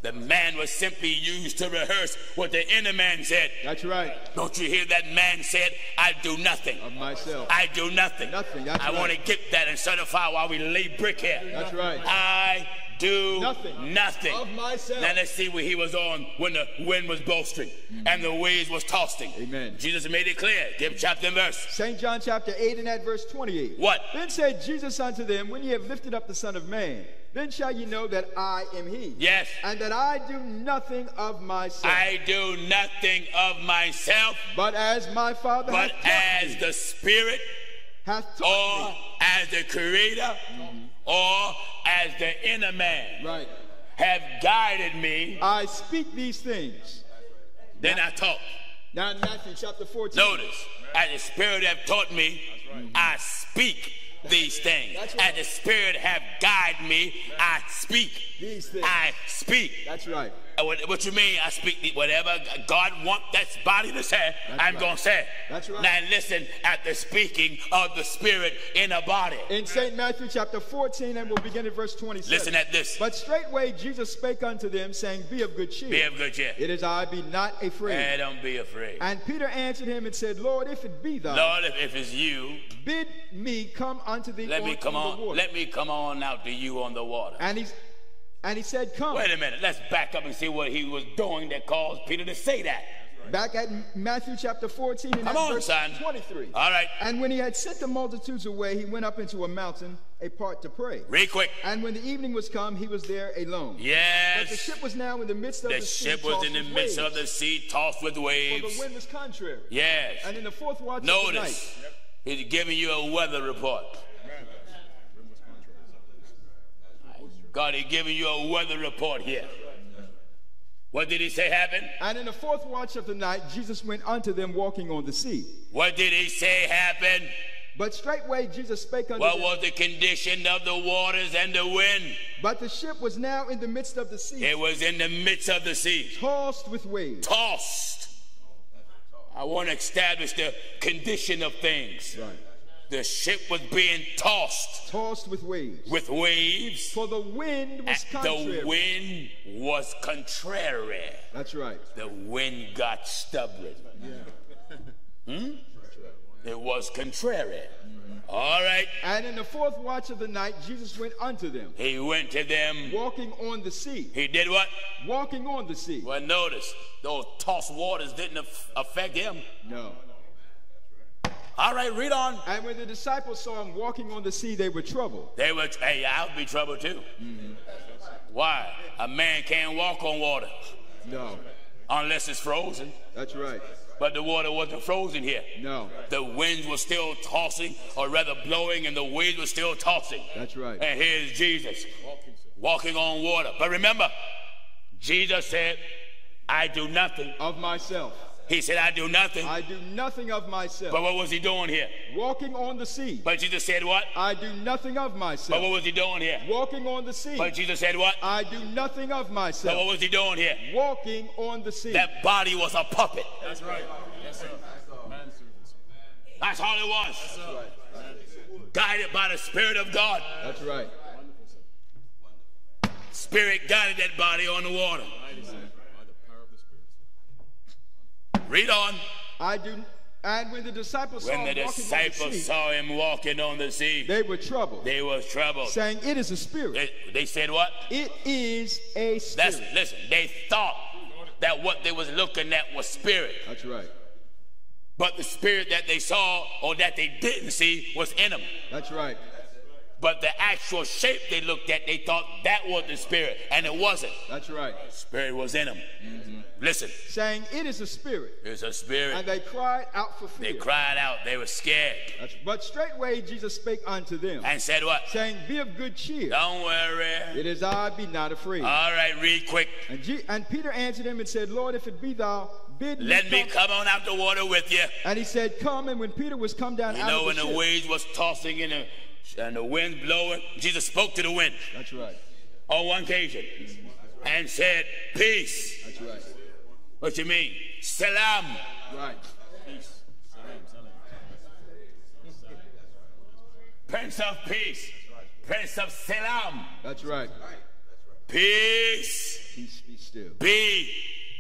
The man was simply used to rehearse what the inner man said. That's right. Don't you hear that man said, I do nothing. Of myself. I do nothing. Nothing, that's I right. want to get that and certify while we lay brick here. That's right. I do Nothing. nothing. Of myself. Now let's see where he was on when the wind was bolstering mm. and the waves was tossing. Amen. Jesus made it clear. Give chapter and verse. St. John chapter 8 and at verse 28. What? Then said Jesus unto them, When ye have lifted up the Son of Man, then shall ye know that I am he. Yes. And that I do nothing of myself. I do nothing of myself, but as my Father but as me, the Spirit hath or taught me. as the Creator or as the inner man Right. have guided me, I speak these things. then I talk. Now in Matthew chapter 14. Notice, as the Spirit have taught me, I speak these things. Right. As the Spirit have guided me, I speak. These things. I speak. That's right. Uh, What, you mean? I speak the- whatever God want that body to say. That's I'm right. gonna say. That's right. Now listen at the speaking of the Spirit in a body. In St. Matthew chapter 14, and we'll begin at verse 27. Listen at this. But straightway Jesus spake unto them, saying, Be of good cheer. Be of good cheer. It is I, be not afraid. Hey, don't be afraid. And Peter answered him and said, Lord, if it be thou, Lord, if, if it's you, bid me come unto thee let on, me come on on. the water. Let me come on out to you on the water. and, he, and he said, Come. Wait a minute. Let's back up and see what he was doing that caused Peter to say that. Back at Matthew chapter 14 and on, verse son. 23. All right. And when he had sent the multitudes away, he went up into a mountain apart to pray. Real quick. And when the evening was come, he was there alone. Yes. But the ship was now in the midst of the, The sea, ship was tossed in the with midst waves, of the sea, tossed with For waves. the wind was contrary. Yes. And in the fourth watch of the night, Notice, he's giving you a weather report. God, he's giving you a weather report here. What did he say happened? and in the fourth watch of the night, Jesus went unto them walking on the sea. What did he say happened? But straightway Jesus spake unto What them. What was the condition of the waters and the wind? But the ship was now in the midst of the sea, It was in the midst of the sea, tossed with waves. tossed. I want to establish the condition of things. Right. The ship was being tossed Tossed with waves. with waves. For the wind was The contrary. wind was contrary. That's right. The wind got stubborn. Hmm? It was contrary. All right. And in the fourth watch of the night, Jesus went unto them, He went to them. walking on the sea. He did what? Walking on the sea. Well, notice those tossed waters didn't aff- affect him. No. All right, read on. And when the disciples saw him walking on the sea, they were troubled. They were, hey, I'll be troubled too. Mm-hmm. Why? A man can't walk on water. No. unless it's frozen. That's right. But the water wasn't frozen here. No. The winds were still tossing, or rather blowing, and the waves were still tossing. That's right. And here's Jesus walking on water. But remember, Jesus said, I do nothing. Of myself. He said, I do nothing. I do nothing of myself. But what was he doing here? Walking on the sea. But Jesus said what? I do nothing of myself. But what was he doing here? Walking on the sea. But Jesus said what? I do nothing of myself. But what was he doing here? Walking on the sea. That body was a puppet. That's right. Yes, sir. That's all it was. Guided by the Spirit of God. That's right. Spirit guided that body on the water. Mighty God. By the power of the Spirit. Read on. I do. And when the disciples saw the him walking on the sea, saw him walking on the sea, they were troubled, they was troubled. saying, "It is a spirit. They, they said what? It is a spirit. That's spirit." listen. They thought that what they was looking at was spirit, That's right. but the spirit that they saw or that they didn't see was in them. That's right. But the actual shape they looked at, they thought that was the spirit, and it wasn't. That's right. Spirit was in them. Mm-hmm. Listen, Saying, "It is a spirit," it's a spirit. and they cried out for fear. They cried out. They were scared That's- But straightway Jesus spake unto them, and said, "What? saying, "Be of good cheer. Don't worry. It is I. Be not afraid." All right, read quick. And, Je- and Peter answered him and said, Lord, if it be thou, bid me Let me come. come on out the water with you. And he said, Come. And when Peter was come down You out know, of when the the waves was tossing in the, and the wind blowing, Jesus spoke to the wind that's right. on one occasion and said, Peace. That's right. What you mean? Salam. Right. Peace. Salam. Salam. Prince of Peace. That's right. Prince of Salam. That's right. Peace. Peace be still. Be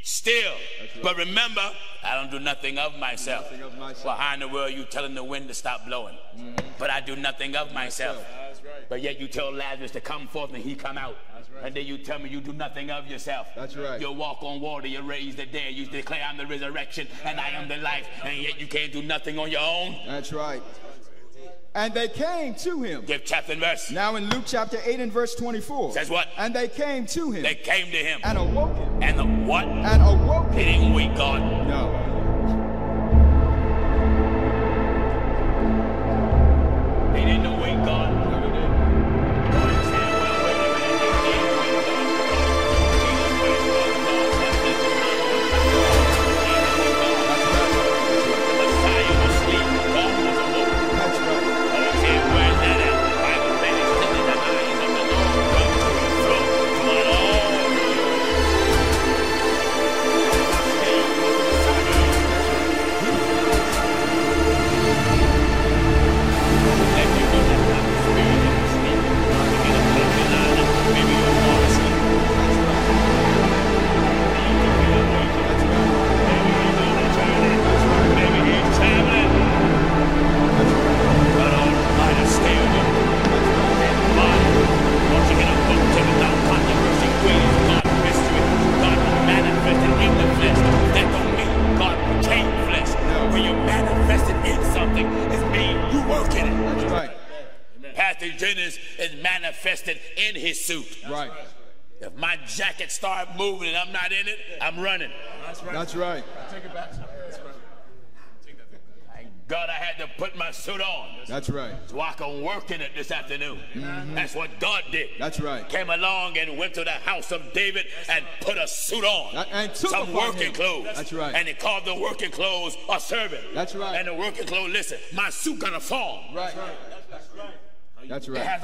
still. Right. But remember, I don't do nothing of myself. Nothing of myself. Well, how in the world you telling the wind to stop blowing? Mm-hmm. But I do nothing of myself. Right. But yet you tell Lazarus to come forth and he come out. right. And then you tell me you do nothing of yourself. That's right. You walk on water, you raise the dead, you declare I'm the resurrection and I am the life, and yet you can't do nothing on your own. That's right. And they came to him. Give chapter and verse. Now in Luke chapter 8 and verse 24. Says what? And they came to him They came to him. and awoke him. And the what? And awoke him. didn't wait God. No. They didn't await God. Pastor is manifested in his suit. Right. If my jacket start moving and I'm not in it, I'm running. That's right. That's right. Take it back. That's right. Take that thing. Thank God I had to put my suit on That's right. so I can work in it this afternoon. Mm-hmm. That's what God did. That's right. Came along and went to the house of David and put a suit on. That- and some working him. clothes. That's right. And he called the working clothes a servant. That's right. And the working clothes, listen, my suit gonna fall. Right. That's right. has a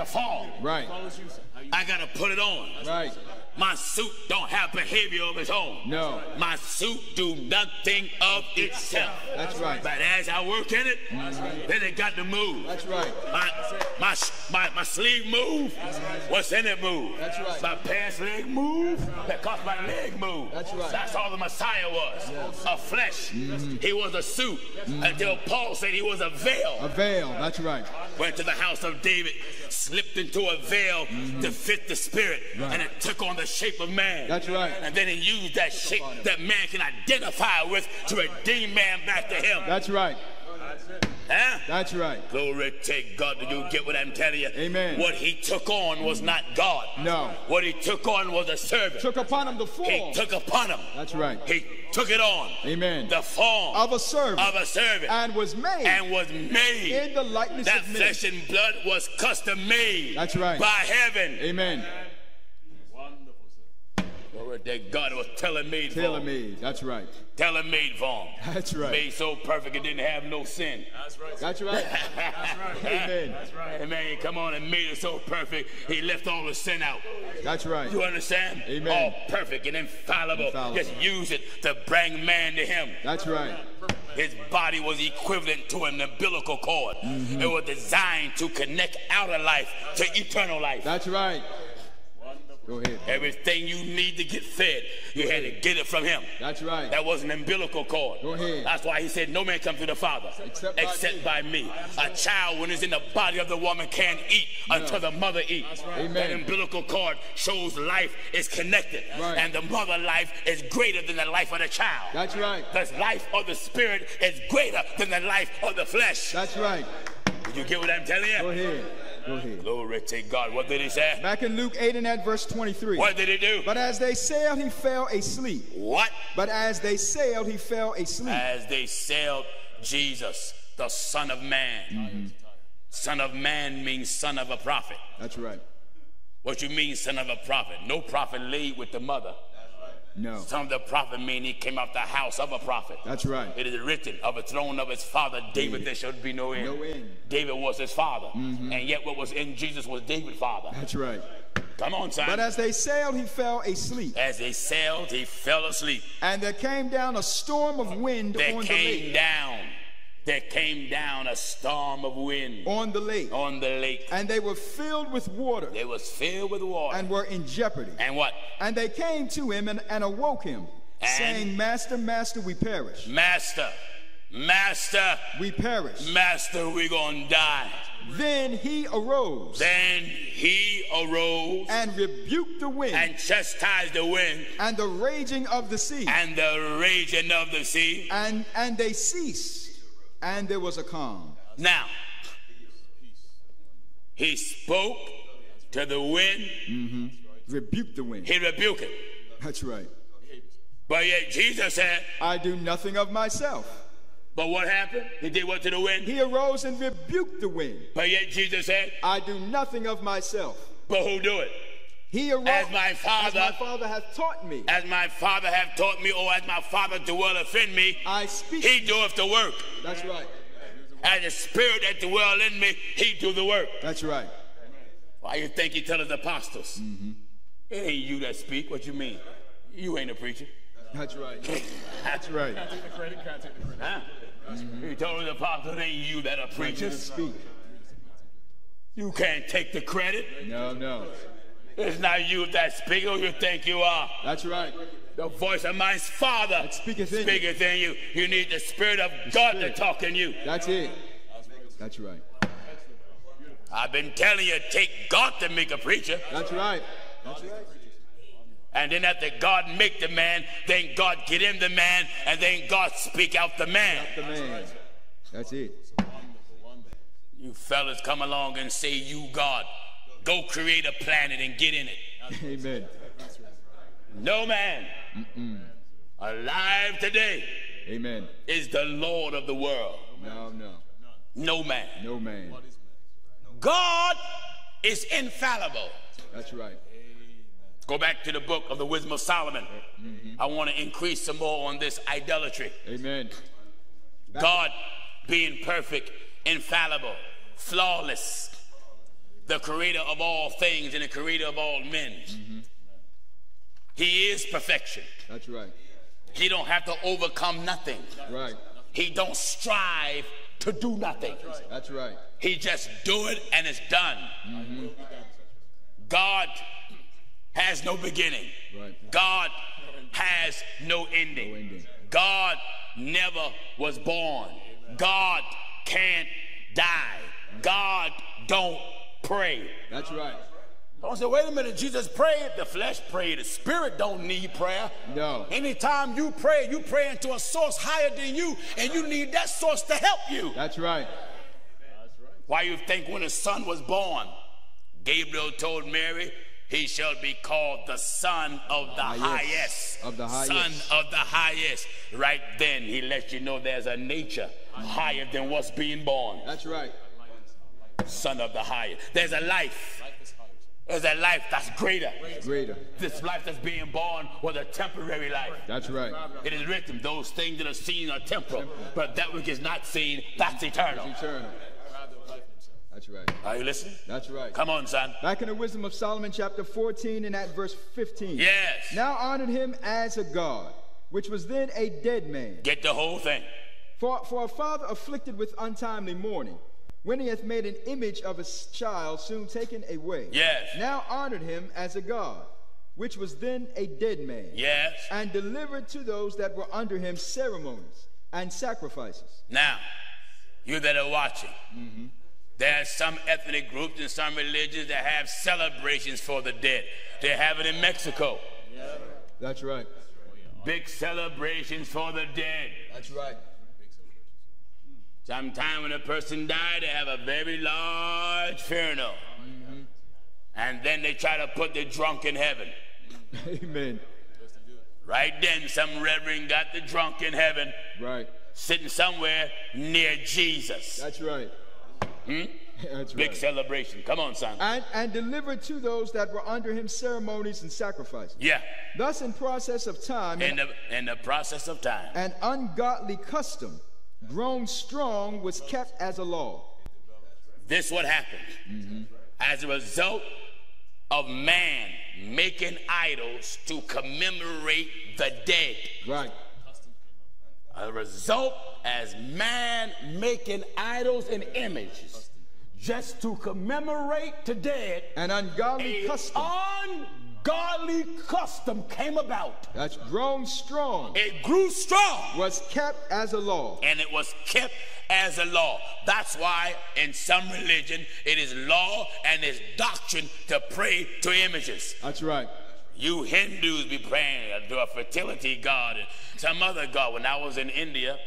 form. Right. Follows you, sir. How you I gotta put it on. Right. My suit don't have behavior of its own. No. My suit do nothing of itself. That's right. But as I work in it, then it got to move. That's right. My, my, my, my sleeve move, That's right. what's in it move. That's right. My pants leg move, right. because my leg move. That's right. That's all the Messiah was, a flesh. Mm-hmm. He was a suit mm-hmm. until Paul said he was a veil. A veil. That's right. Went to the house of David, slipped into a veil to mm-hmm. fit the spirit, and it took on the shape of man. That's right. And then he used that shape that man can identify with to redeem man back to him. That's right. Huh? That's right. Glory to God. Do you get what I'm telling you? Amen. What he took on was not God. No. What he took on was a servant. Took upon him the form. He took upon him. That's right. He took it on. Amen. The form Of a servant. of a servant. And was made and was made. in the likeness that of men. That flesh and blood was custom made. That's right. By heaven. Amen. Wonderful, sir. Glory to God. It was tailor-made for Tailor-made. That's right. Tailor-made for. That's right. Made so perfect it didn't have no sin. That's right. sir. That's right. That's (laughs) right. Amen. That's right. Amen. Come on and made it so perfect. He left all the sin out. That's right. You understand? Amen. All perfect and infallible. Infallible. Just use it to bring man to him. That's right. His body was equivalent to an umbilical cord. Mm-hmm. It was designed to connect outer life to eternal life. That's right. Go ahead. Everything you need to get fed, you had to get it from him. That's right. That was an umbilical cord. Go ahead. That's why he said, No man comes to the Father Except by me." by me. A child, when it's in the body of the woman, can't eat until the mother eats. Amen. That umbilical cord shows life is connected. Right. And the mother life is greater than the life of the child. That's right. The life of the spirit is greater than the life of the flesh. That's right. Did you get what I'm telling Go you? ahead. Go ahead. Glory to God. What did he say? Back in Luke 8 and at verse 23. What did he do? But as they sailed, he fell asleep. What? But as they sailed, he fell asleep. as they sailed Jesus, the Son of Man. Mm-hmm. Son of Man means son of a prophet. That's right. What you mean, son of a prophet? No prophet laid with the mother. No. Son of the prophet mean he came out the house of a prophet. That's right. It is written of the throne of his father David there should be no end. No end. David was his father, mm-hmm. and yet what was in Jesus was David's father. That's right. Come on, son. But as they sailed, he fell asleep. As they sailed, he fell asleep. And there came down a storm of wind There on the came down, there came down a storm of wind On the lake. on the lake. And they were filled with water They was filled with water. and were in jeopardy. And what? And they came to him and, and awoke him, And- saying, Master, Master, we perish. Master, Master, We perish. Master, we're gonna die. Then he arose Then he arose and rebuked the wind and chastised the wind and the raging of the sea. and the raging of the sea. And, and they ceased, and there was a calm. Now, he spoke to the wind, mm-hmm. Rebuked the wind. he rebuked it. That's right. But yet Jesus said, I do nothing of myself. but what happened? He did what to the wind? He arose and rebuked the wind. But yet Jesus said, I do nothing of myself. but who do it? He arose As my as Father- my father hath taught me. As my Father have taught me, or as my Father dwelleth in me, I speak. he doeth the work. That's right. As the Spirit that dwell in me, he do the work. That's right. Why you think he tell his apostles? Mm-hmm. It ain't you that speak. What you mean? You ain't a preacher. That's right. (laughs) That's right. Take the credit. Can't take the credit. Huh? He told his apostles, it ain't you that are preachers. Speak. You can't take the credit. No, no. It's not you that speak who you think you are. That's right. The voice of my Father That speaketh in speaketh in you. You need the Spirit of God Spirit. to talk in you. That's it. That's right. I've been telling you, take God to make a preacher. That's right. That's right. And then after God make the man, then God get him the man, and then God speak out the man. The man. That's it. You fellas come along and say you God. Go create a planet and get in it. Amen. No man alive today Amen. is the Lord of the world. No, no. No man. No man. God is infallible. That's right. Go back to the book of the Wisdom of Solomon. Mm-hmm. I want to increase some more on this idolatry. Amen. God being perfect, infallible, flawless, the creator of all things and the creator of all men. He is perfection. That's right. He don't have to overcome nothing. Right. He don't strive to do nothing. That's right. He just do it and it's done. Mm-hmm. God has no beginning. Right. God has no ending. No ending. God never was born. God can't die. God don't pray. That's right. Don't say, wait a minute, Jesus prayed. The flesh prayed. The spirit don't need prayer. No. Anytime you pray, you pray into a source higher than you, and you need that source to help you. That's right. Why you think when his son was born, Gabriel told Mary, he shall be called the son of the ah, highest. Highest. Of the highest. Son of the highest. Right then, he lets you know there's a nature higher than what's being born. That's right. Son of the highest. There's a life. There's a life that's greater. Greater. This life that's being born was a temporary life. That's right. It is written, those things that are seen are temporal, but that which is not seen, that's eternal. Eternal. That's right. Are you listening? That's right. Come on, son. Back in the Wisdom of Solomon, chapter 14, and at verse 15. Yes. Now honored him as a God, which was then a dead man. Get the whole thing. For, for a father afflicted with untimely mourning, when he hath made an image of a child soon taken away. Yes. Now honored him as a God, which was then a dead man. Yes. And delivered to those that were under him ceremonies and sacrifices. Now, you that are watching, there are some ethnic groups and some religions that have celebrations for the dead. They have it in Mexico. That's right. Big celebrations for the dead. That's right. Sometime when a person died, they have a very large funeral. Mm-hmm. And then they try to put the drunk in heaven. (laughs) Amen. Right then, some reverend got the drunk in heaven, Right. sitting somewhere near Jesus. That's right. Hmm? (laughs) That's Big right. celebration. Come on, son. And, and delivered to those that were under him ceremonies and sacrifices. Yeah. Thus, in process of time, In the in the process of time. an ungodly custom, grown strong, was kept as a law. This what happened. Mm-hmm. As a result of man making idols to commemorate the dead. Right. A result as man making idols and images just to commemorate the dead. An ungodly custom ungodly custom came about. that's grown strong It grew strong. was kept as a law. and it was kept as a law. That's why in some religion it is law and it's doctrine to pray to images. That's right. You Hindus be praying to a fertility god and some other god. When I was in India,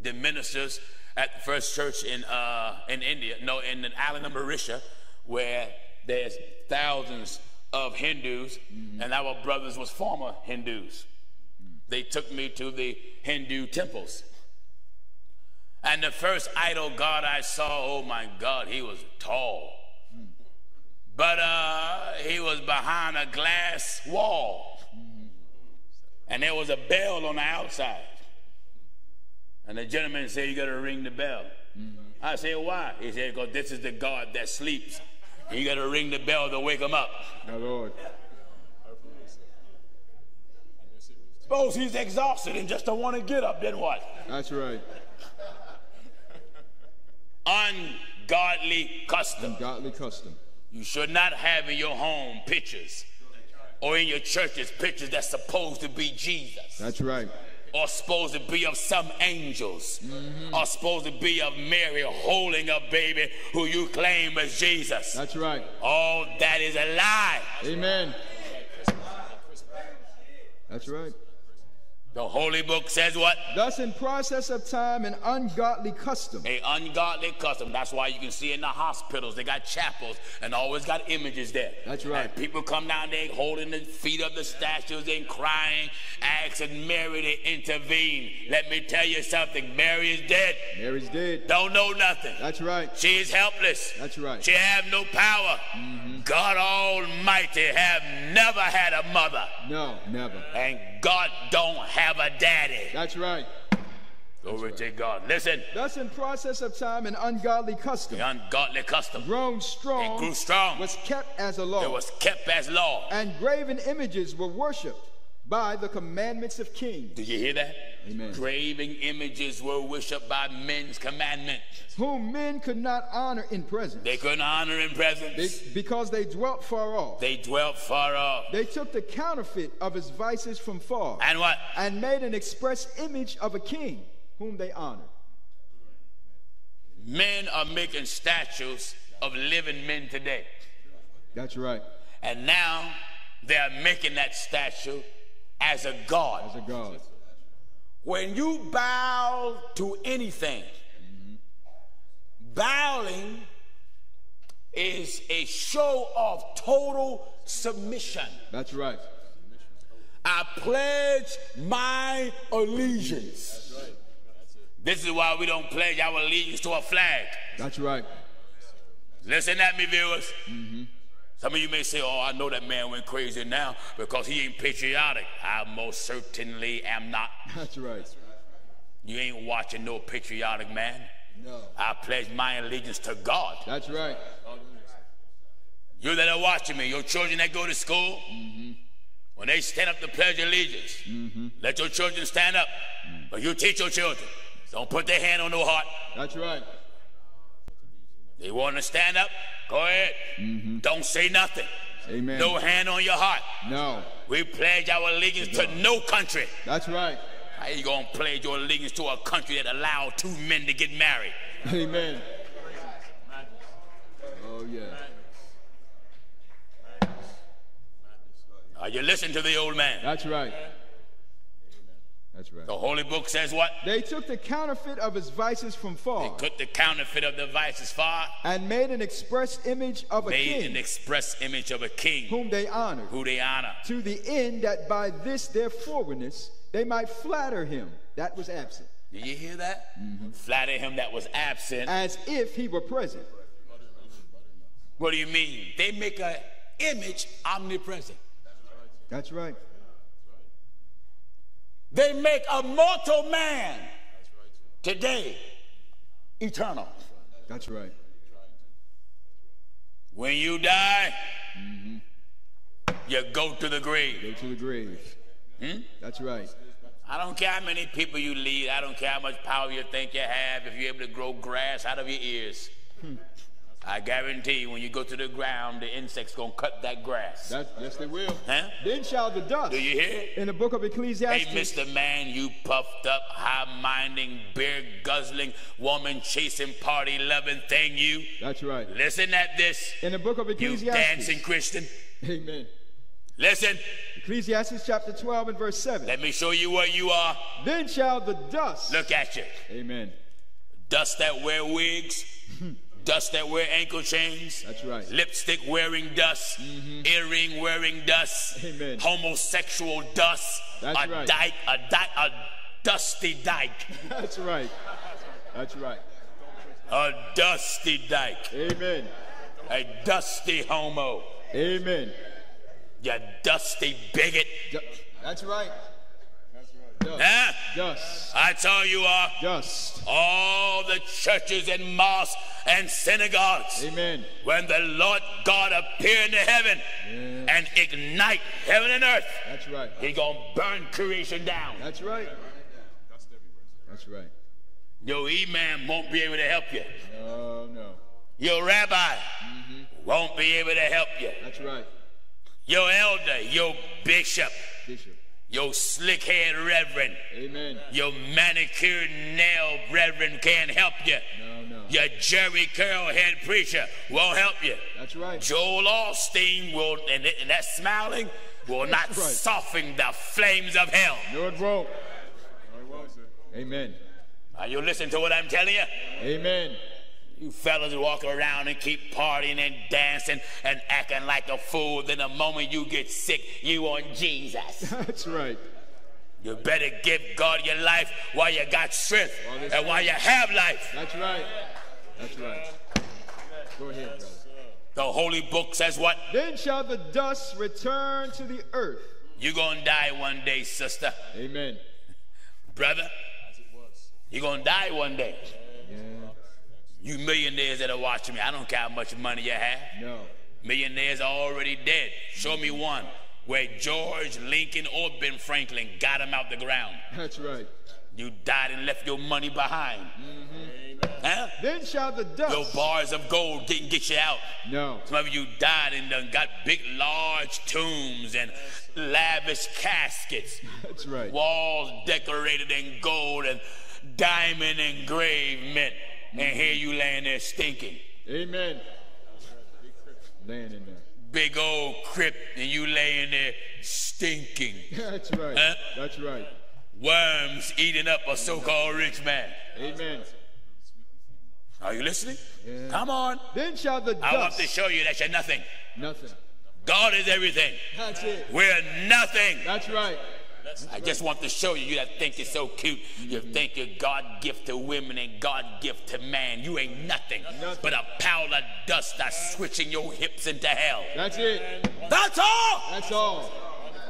the ministers at the first church in uh, in India, no, in the island of Mauritius, where there's thousands of Hindus, mm-hmm. and our brothers was former Hindus. Mm-hmm. They took me to the Hindu temples. And the first idol god I saw, oh my God, he was tall. Mm-hmm. But uh, he was behind a glass wall. And there was a bell on the outside. And the gentleman said, You got to ring the bell. I said, Why? He said, Because this is the God that sleeps. And you got to ring the bell to wake him up. My Lord. Suppose he's exhausted and just don't want to get up, then what? That's right. Ungodly custom. Ungodly custom. You should not have in your home pictures or in your churches pictures that's supposed to be Jesus That's right. Or supposed to be of some angels mm-hmm. or supposed to be of Mary holding a baby who you claim is Jesus. That's right. All that is a lie. Amen. That's right. The Holy Book says what? Thus, in process of time, an ungodly custom A ungodly custom. That's why you can see in the hospitals they got chapels and always got images there. That's right. And people come down there holding the feet of the statues and crying, asking Mary to intervene. Let me tell you something. Mary is dead. Mary's dead. Don't know nothing. That's right. She is helpless. That's right. She have no power. Mm-hmm. God Almighty have never had a mother, No, never. and God don't have a daddy. That's right. Glory to God. Listen, Thus, in process of time, an ungodly custom, the ungodly custom. grown strong, It grew strong. was kept as a law, It was kept as law. and graven images were worshipped by the commandments of kings, Did you hear that? Amen. Graving images were worshipped by men's commandments. whom men could not honor in presence, They couldn't honor in they, presence. because they dwelt far off. They dwelt far off. They took the counterfeit of his vices from far, And what? and made an express image of a king, whom they honored. Men are making statues of living men today. That's right. And now they're making that statue as a god. As a God. When you bow to anything, bowing is a show of total submission. That's right. I pledge my allegiance. That's right. That's this is why we don't pledge our allegiance to a flag. That's right. Listen at me, viewers. Mm-hmm. Some of you may say, Oh, I know that man went crazy now because he ain't patriotic. I most certainly am not. (laughs) That's right. You ain't watching no patriotic man. No. I pledge my allegiance to God. That's right. You that are watching me, your children that go to school, mm-hmm. when they stand up to pledge allegiance, mm-hmm. let your children stand up. Mm. But you teach your children. Don't put their hand on no heart. That's right. They want to stand up? Go ahead. Mm-hmm. Don't say nothing. Amen. No hand on your heart. No. We pledge our allegiance to no country. That's right. How you gonna pledge your allegiance to a country that allowed two men to get married? Amen. Oh, yeah. Are you listening to the old man? That's right. That's right. The Holy Book says what? They took the counterfeit of his vices from far They Took the counterfeit of the vices far, and made an express image of a king. made an express image of a king whom they honored, who they honor. to the end that by this their forwardness they might flatter him that was absent, Did you hear that? Mm-hmm. Flatter him that was absent. as if he were present. What do you mean? They make a image omnipresent. That's right. They make a mortal man today eternal. That's right. When you die, you go to the grave. Go to the grave. Hmm? That's right. I don't care how many people you lead. I don't care how much power you think you have. If you're able to grow grass out of your ears, hmm. I guarantee you, when you go to the ground, the insects gonna cut that grass. That, yes, they will. Huh? Then shall the dust. Do you hear? In the book of Ecclesiastes. Hey, Mr. Man, you puffed up, high minding, beer guzzling, woman chasing, party loving thing, you. That's right. Listen at this, In the book of Ecclesiastes. you dancing Christian. Amen. Listen, Ecclesiastes chapter 12 and verse 7. let me show you what you are. Then shall the dust. Look at you. Amen. Dust that wear wigs, hmm. Dust that wear ankle chains, That's right. lipstick wearing dust, mm -hmm. earring wearing dust, Amen. homosexual dust, That's a right. dyke, a dyke, a dusty dyke, (laughs) That's right. That's right. a dusty dyke, Amen. a dusty homo, Amen. you dusty bigot. That's right. Dust. Huh? Dust. That's all you are. Dust. All the churches and mosques and synagogues. Amen. when the Lord God appear into heaven and ignite heaven and earth, That's right. he gonna burn creation down. That's right. That's right. Your imam won't be able to help you. Oh, no. Your rabbi mm-hmm. won't be able to help you. That's right. Your elder, your bishop, Bishop. Your slick haired reverend, Amen. your manicured nail reverend can't help you. No, no. Your Jheri curl head preacher won't help you. That's right. Joel Osteen will, and, and that smiling will not right. soften the flames of hell. No, it won't. Amen. Are you listening to what I'm telling you? Amen. You fellas walk around and keep partying and dancing and acting like a fool. Then the moment you get sick, you on Jesus. (laughs) That's right. You better give God your life while you got strength and while you have life. That's right. That's right. Go ahead, brother. The Holy Book says what? Then shall the dust return to the earth. You're gonna die one day, sister, Amen. brother. You're gonna die one day. You millionaires that are watching me, I don't care how much money you have. No. Millionaires are already dead. Show me one where George, Lincoln, or Ben Franklin got him out the ground. That's right. You died and left your money behind. Mm-hmm. Huh? Then shall the dust. Your bars of gold didn't get you out. No. Some of you died and done got big, large tombs and lavish caskets, That's right. walls decorated in gold and diamond engravement. And here you laying there stinking. Amen. Laying in there. big old crypt and you laying there stinking. (laughs) That's right. Huh? That's right. Worms eating up a so-called rich man. Amen. Are you listening? Yeah. Come on. Then shall the I want to show you that you're nothing. Nothing. God is everything. That's it. We're nothing. That's right. I just want to show you, you that think you're so cute. You think you're God gift to women and God gift to man. You ain't nothing, but a pile of dust that's switching your hips into hell. That's it. That's all. That's all.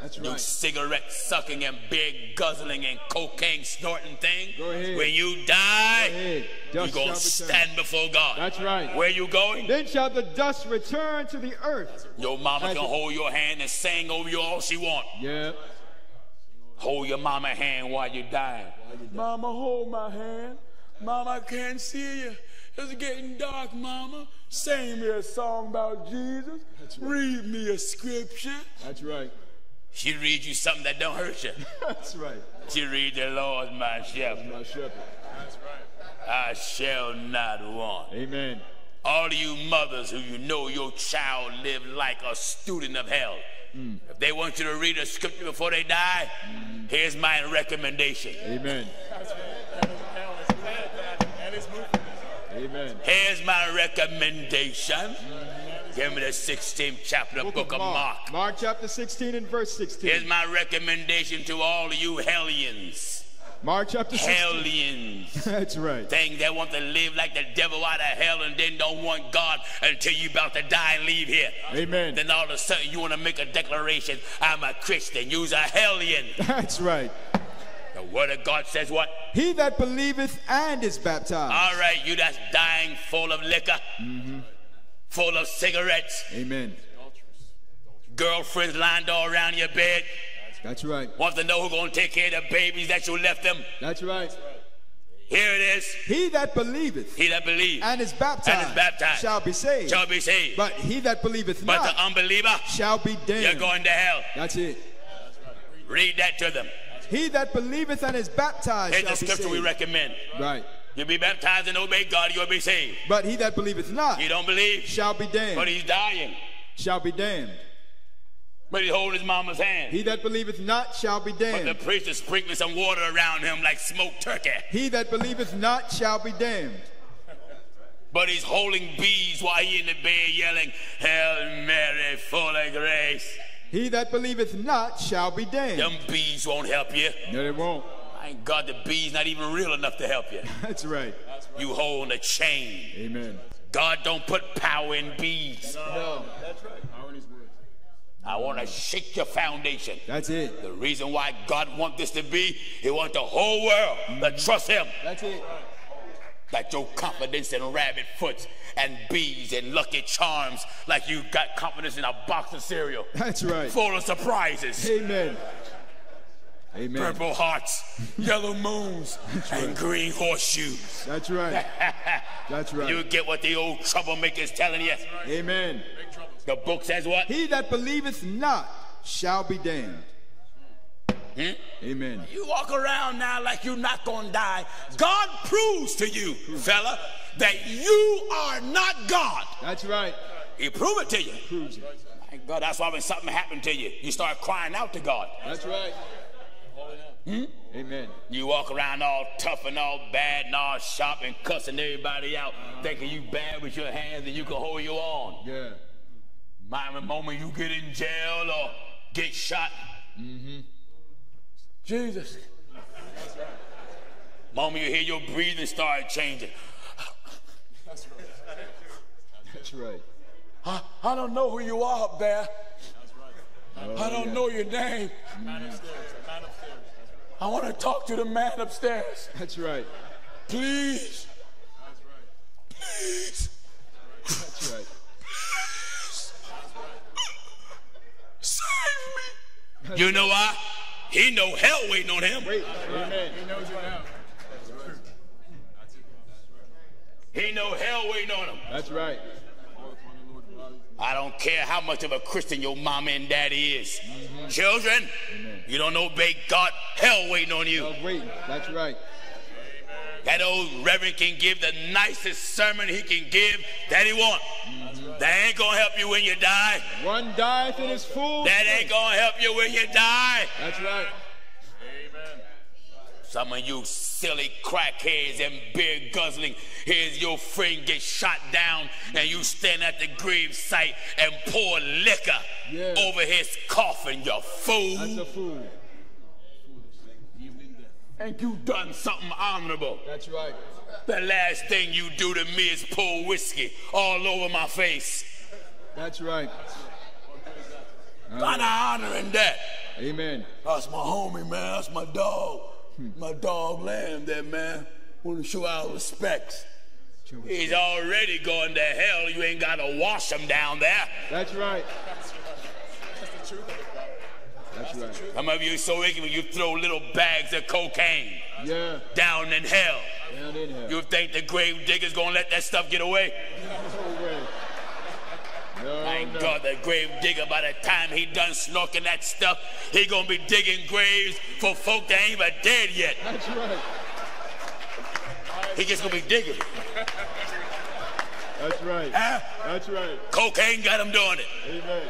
That's You right. cigarette sucking and big guzzling and cocaine snorting thing. Go ahead. When you die, ahead. you're going to stand before God. That's right. Where you going? Then shall the dust return to the earth. Your mama can it- hold your hand and sing over you all she want. Yeah. Hold your mama hand while you're dying. Mama, hold my hand. Mama, I can't see you. It's getting dark, Mama. Sing me a song about Jesus. That's right. Read me a scripture. That's right. She read you something that don't hurt you. (laughs) That's right. She read the Lord my shepherd. My shepherd. I shall not want. Amen. All of you mothers who you know your child lived like a student of hell. If they want you to read a scripture before they die, here's my recommendation. Amen. Hell is bad, and it's moving. Amen. Here's my recommendation. Give me the 16th chapter, book, Book of Mark. Mark chapter 16 and verse 16. Here's my recommendation to all you hellions. Mark chapter 16. Hellions. (laughs) That's right. Things that want to live like the devil out of hell and then don't want God until you about to die and leave here. Amen. Then all of a sudden you want to make a declaration, I'm a Christian. You's a hellion. (laughs) That's right. The word of God says what? He that believeth and is baptized. All right, you that's dying full of liquor, Mm-hmm. full of cigarettes, Amen. girlfriends lined all around your bed. That's right. Want to know who's going to take care of the babies that you left them? That's right. Here it is. He that believeth He that believes and is baptized, And is baptized shall be saved. shall be saved. But he that believeth But not the unbeliever, shall be damned. you're going to hell. That's it. Read that to them. He that believeth and is baptized Here's shall the scripture we recommend. Right. You be baptized and obey God, you'll be saved. But he that believeth not He don't believe, shall be damned. but he's dying. shall be damned. But he's holding his mama's hand. He that believeth not shall be damned. But the damned. priest is sprinkling some water around him like smoked turkey. He that believeth not shall be damned. But he's holding bees while he in the bed yelling, Hail Mary, full of grace. He that believeth not shall be damned. Them bees won't help you. No, they won't. Thank God the bees not even real enough to help you. (laughs) That's right. You hold a chain. Amen. God don't put power in bees. No. That's right. Power in his words. I want to shake your foundation. That's it. The reason why God wants this to be, He wants the whole world to mm-hmm. trust Him. That's it. That your confidence in rabbit foots and bees and lucky charms, like you got confidence in a box of cereal That's right. full of surprises, Amen. Amen. purple hearts, (laughs) yellow moons, and green horseshoes. That's right. (laughs) That's right. You get what the old troublemaker's telling you. Amen. The book says what? He that believeth not shall be damned. Hmm? Amen. You walk around now like you're not gonna die. God proves to you, fella, that you are not God. That's right. He prove it to you. Proves it. Thank God, that's why when something happened to you, you start crying out to God. That's right. Amen. You walk around all tough and all bad and all sharp and cussing everybody out, thinking you bad with your hands and you can hold your own. Yeah. Mind the moment you get in jail or get shot. mm-hmm. Jesus. That's right. Moment you hear your breathing start changing. That's right. That's right. I, I don't know who you are up there. Right. I don't know your name. Man upstairs. Man upstairs. I want to talk to the man upstairs. That's right. Please. That's right. Please. That's right. Save me. You know why? He know hell waiting on him. Wait. Amen. He knows it now. He know hell waiting on him. That's right. I don't care how much of a Christian your mama and daddy is. Mm-hmm. Children, you don't obey God, hell waiting on you. Oh, wait. That's right. That old reverend can give the nicest sermon he can give that he want. Mm-hmm. That ain't gonna help you when you die. One dieth in his full. That ain't gonna help you when you die. That's right. Amen. Some of you silly crackheads and beer guzzling, here's your friend get shot down and you stand at the grave site and pour liquor Yeah. over his coffin, you fool. That's a fool. Ain't you done something honorable? That's right. The last thing you do to me is pour whiskey all over my face. That's right. Kind of honoring that. Amen. That's my homie, man. That's my dog. Hmm. My dog Lamb there, man. Want to show our respects. He's already going to hell. You ain't got to wash him down there. That's right. That's right. Some of you so ignorant, you throw little bags of cocaine Yeah. down in hell. Down in here. You think the grave digger's gonna let that stuff get away? No way. No, Thank no. God the grave digger, by the time he done snorking that stuff, he gonna be digging graves for folk that ain't even dead yet. That's right. He just gonna be digging. That's right. Huh? That's right. Cocaine got him doing it. Amen.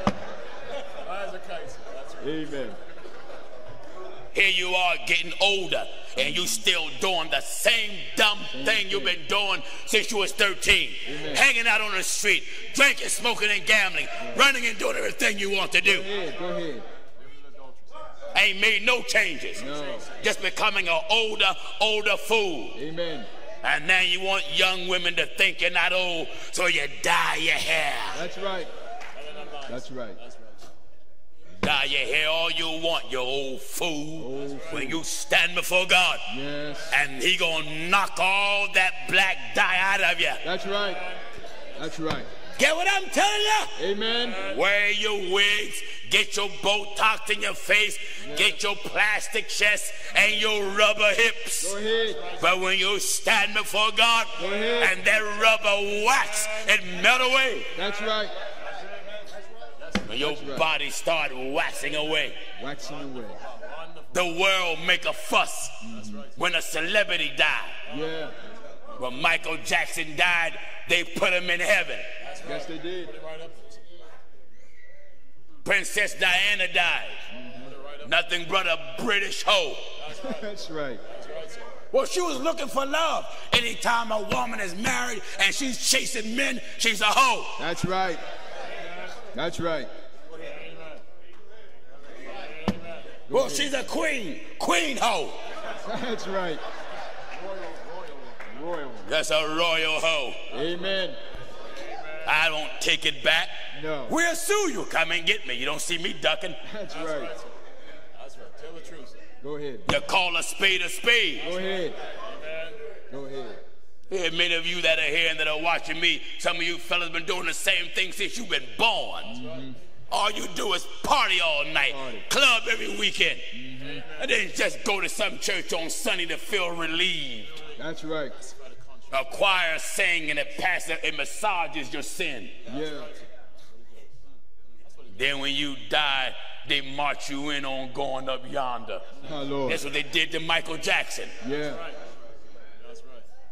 Eyes are Kaiser. That's right. Amen. Here you are getting older and you still doing the same dumb thing you've been doing since you was 13. Amen. Hanging out on the street, drinking, smoking, and gambling, running and doing everything you want to Go do. ahead. Go ahead. Ain't made no changes. No. Just becoming an older, older fool. Amen. And now you want young women to think you're not old, so you dye your hair. That's right. That's right. Dye your hair all you want, you old fool. Old When you stand before God. Yes. and he gonna knock all that black dye out of you. That's right. That's right. Get what I'm telling you? Amen. Wear your wigs, get your Botox in your face, get your plastic chest and your rubber hips. Go ahead. But when you stand before God and that rubber wax, it melt away. That's right. When your right. body start waxing away. Waxing away. The world make a fuss when a celebrity died. Yeah. When Michael Jackson died, they put him in heaven. Yes, they did. Princess Diana died. Mm-hmm. Nothing but a British hoe. (laughs) That's right. Well, she was looking for love. Anytime a woman is married and she's chasing men, she's a hoe. That's right. That's right. Well, she's a queen. Queen hoe. That's right. Royal. Royal, royal. That's a royal hoe. Amen. I don't take it back. No. We'll sue you. Come and get me. You don't see me ducking. That's right. That's right. Tell the truth. Go ahead. You call a spade a spade. Go ahead. Amen. Go ahead. Here, many of you that are here and that are watching me, some of you fellas been doing the same thing since you've been born. Mm-hmm. All you do is party all night, Party. club every weekend, mm-hmm. and then just go to some church on Sunday to feel relieved. That's right. A choir sing and a pastor it massages your sin. Yeah. Then when you die, they march you in on going up yonder. Lord. That's what they did to Michael Jackson. Yeah.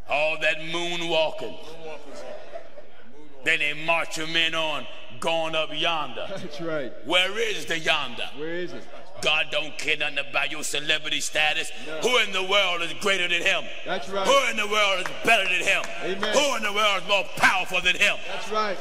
All that moonwalking. Then they march him in on going up yonder. (laughs) That's right. Where is the yonder? Where is it? God don't care nothing about your celebrity status. Who in the world is greater than him? That's right. Who in the world is better than him? Amen. Who in the world is more powerful than him? That's right.